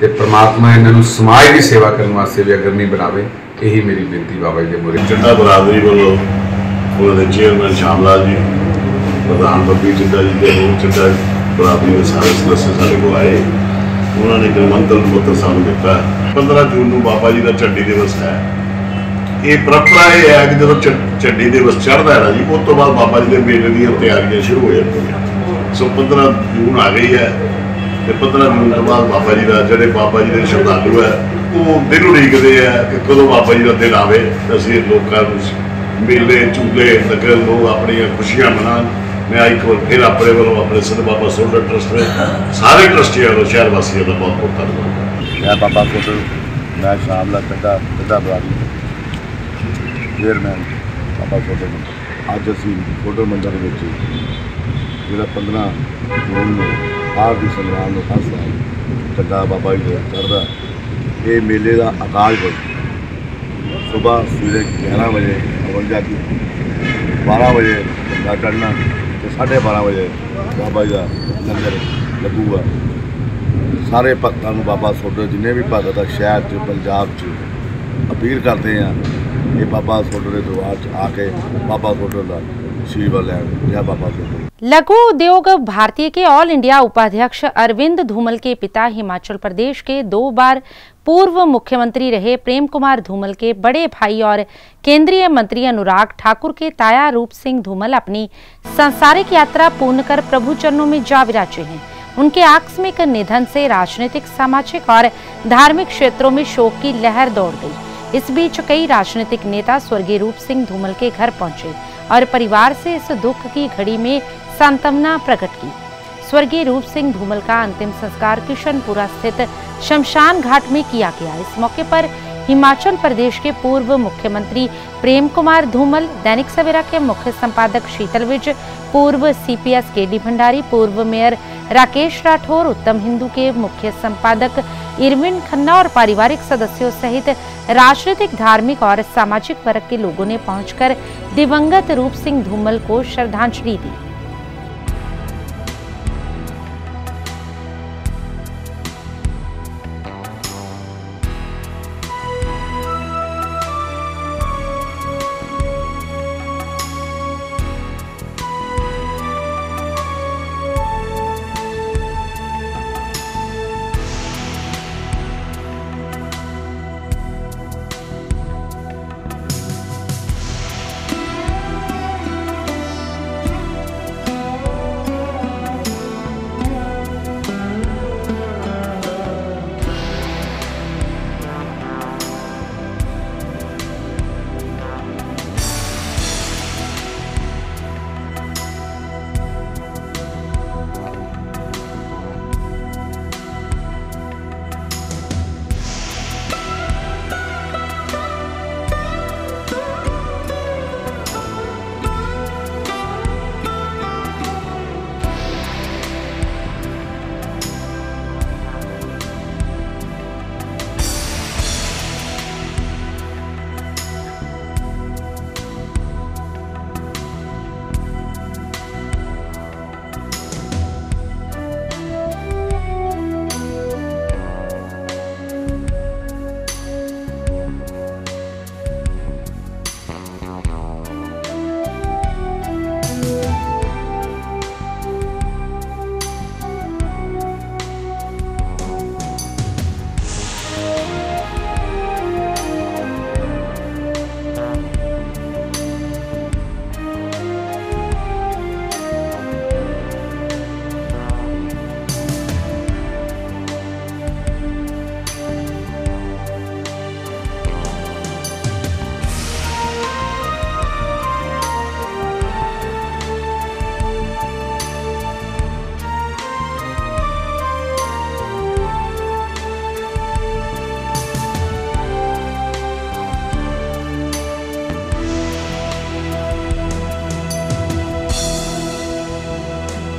ਤੇ ਪ੍ਰਮਾਤਮਾ ਇਹਨਾਂ ਨੂੰ ਸਮਾਜ ਦੀ ਸੇਵਾ ਕਰਨ ਵਾਸਤੇ ਵੀ ਅਗਰ ਨਹੀਂ ਬਣਾਵੇ, ਇਹੀ ਮੇਰੀ ਬੇਨਤੀ ਬਾਬਾ ਜੀ ਦੇ ਮੂਹਰੇ। ਚੱਡਾ ਬਰਾਦਰੀ ਵੱਲੋਂ ਉਹਨਾਂ ਦੇ ਚੇਅਰਮੈਨ ਸ਼ਾਮਲਾ ਜੀ, ਪ੍ਰਧਾਨ ਬੱਬੀ ਚੱਡਾ ਜੀ ਦੇ ਹੋਰ ਚੱਡਾ ਬਰਾਦਰੀ ਦੇ ਸਾਰੇ ਸਦੱਸਿਆ ਸਾਡੇ ਕੋਲ ਆਏ। ਉਹਨਾਂ ਨੇ ਗਰਮੰਤਰ ਪੁੱਤਰ ਸਾਨੂੰ ਦਿੱਤਾ। 15 ਜੂਨ ਨੂੰ ਬਾਬਾ ਜੀ ਦਾ ਝੰਡੀ ਦਿਵਸ ਹੈ। ਇਹ ਪਰੰਪਰਾ ਇਹ ਹੈ ਕਿ ਜਦੋਂ ਝ- ਝੰਡੀ ਦਿਵਸ ਚੜ੍ਹਦਾ ਹੈ ਨਾ ਜੀ, ਉਸ ਤੋਂ ਬਾਅਦ ਬਾਬਾ ਜੀ ਦੇ ਮੇਲੇ ਦੀਆਂ ਤਿਆਰੀਆਂ ਸ਼ੁਰੂ ਹੋ ਜਾਂਦੀਆਂ। ਸੋ 15 ਜੂਨ ਆ ਗਈ ਹੈ ਤੇ 15 ਜੂਨ ਤੋਂ ਬਾਅਦ ਬਾਬਾ ਜੀ ਦਾ, ਜਿਹੜੇ ਬਾਬਾ ਜੀ ਦੇ ਸ਼ਰਧਾਲੂ ਹੈ, ਉਹ ਦਿਨ ਉਡੀਕਦੇ ਆ ਕਿ ਕਦੋਂ ਬਾਬਾ ਜੀ ਦਾ ਦਿਨ ਆਵੇ। ਅਸੀਂ ਲੋਕਾਂ ਨੂੰ ਮੇਲੇ, ਝੂਲੇ, ਨਗਰ ਲੋਕ ਆਪਣੀਆਂ ਖੁਸ਼ੀਆਂ ਮਨਾਉਣ। ਮੈਂ ਇੱਕ ਵਾਰ ਫਿਰ ਆਪਣੇ ਵੱਲੋਂ ਆਪਣੇ ਸਿੱਧ ਬਾਬਾ ਸੋਲਰ ਟਰਸਟ ਦੇ ਸਾਰੇ ਟਰਸਟੀਆਂ ਨੂੰ ਸ਼ਹਿਰ ਵਾਸੀਆਂ ਦਾ ਬਹੁਤ ਬਹੁਤ ਧੰਨਵਾਦ ਮੈਂ ਬਾਬਾ ਕੋਟਲ ਮੈਂ ਸ਼ਾਮ ਦਾ ਪਿੰਡਾ ਪਿੰਡਾ ਬਰਾਦਰੀ ਚੇਅਰਮੈਨ ਬਾਬਾ ਕੋਟਲ ਅੱਜ ਅਸੀਂ ਕੋਟਲ ਮੰਦਰ ਵਿੱਚ ਜਿਹੜਾ 15 ਜੂਨ ਨੂੰ ਆਰ ਦੀ ਸੰਗਰਾਮ ਨੂੰ ਹਰ ਸਾਲ ਚੱਡਾ ਬਾਬਾ ਜੀ ਦਾ ਚੜ੍ਹਦਾ ਇਹ ਮੇਲੇ ਦਾ ਆਗਾਜ਼ ਹੋਇਆ ਸਵੇਰ ਸਵੇਰੇ 11 ਵਜੇ ਅਵਲ ਜਾਗੀ 12 ਵਜੇ ਦਾ ਚੜ੍ਹਨਾ ਤੇ 12:30 ਵਜੇ ਬਾਬਾ ਜੀ ਦਾ ਲੰਗਰ ਲੱਗੂਗਾ। ਸਾਰੇ ਭਗਤਾਂ ਨੂੰ ਬਾਬਾ ਸੋਡਰ ਜਿੰਨੇ ਵੀ ਭਗਤ ਆ, ਸ਼ਹਿਰ 'ਚ, ਪੰਜਾਬ 'ਚ ਅਪੀਲ ਕਰਦੇ ਆ ਇਹ ਬਾਬਾ ਸੋਡੋ ਦੇ ਦਰਬਾਰ 'ਚ ਆ ਕੇ ਬਾਬਾ ਸੋਡੋ ਦਾ लघु उद्योग भारतीय के ऑल इंडिया उपाध्यक्ष अरविंद धूमल के पिता हिमाचल प्रदेश के दो बार पूर्व मुख्यमंत्री रहे प्रेम कुमार धूमल के बड़े भाई और केंद्रीय मंत्री अनुराग ठाकुर के ताया रूप सिंह धूमल अपनी सांसारिक यात्रा पूर्ण कर प्रभु चरणों में जा विराजे हैं। उनके आकस्मिक निधन से राजनीतिक, सामाजिक और धार्मिक क्षेत्रों में शोक की लहर दौड़ गई। इस बीच कई राजनीतिक नेता स्वर्गीय रूप सिंह धूमल के घर पहुँचे। और परिवार से इस दुख की घड़ी में सांत्वना प्रकट की। स्वर्गीय रूप सिंह धूमल का अंतिम संस्कार किशनपुरा स्थित शमशान घाट में किया गया। इस मौके पर हिमाचल प्रदेश के पूर्व मुख्यमंत्री प्रेम कुमार धूमल, दैनिक सवेरा के मुख्य संपादक शीतल विज, पूर्व सीपीएस के डी भंडारी, पूर्व मेयर राकेश राठौर, उत्तम हिंदू के मुख्य संपादक इरविन खन्ना और पारिवारिक सदस्यों सहित राजनीतिक, धार्मिक और सामाजिक वर्ग के लोगों ने पहुंचकर दिवंगत रूप सिंह धूमल को श्रद्धांजलि दी।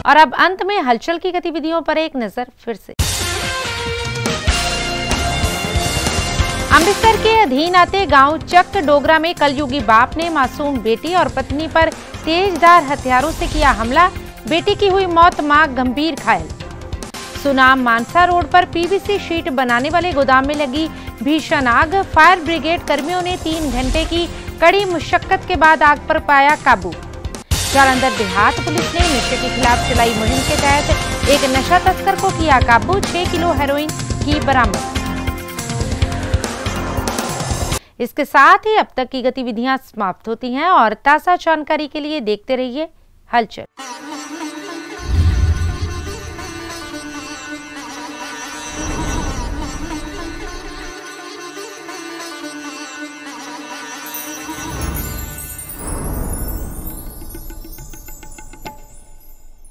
और अब अंत में हलचल की गतिविधियों पर एक नज़र फिर से। अमृतसर के अधीन आते गाँव चक डोगरा में कलयुगी बाप ने मासूम बेटी और पत्नी पर तेजधार हथियारों से किया हमला। बेटी की हुई मौत माँ गंभीर घायल। सुनाम मानसा रोड पर पीवीसी शीट बनाने वाले गोदाम में लगी भीषण आग। फायर ब्रिगेड कर्मियों ने तीन घंटे की कड़ी मुशक्कत के बाद आग पर पाया काबू। जालंधर देहात पुलिस ने नशे के खिलाफ चलाई मुहिम के तहत एक नशा तस्कर को किया काबू, छह किलो हेरोइन की बरामद। इसके साथ ही अब तक की गतिविधियाँ समाप्त होती हैं और ताज़ा जानकारी के लिए देखते रहिए हलचल।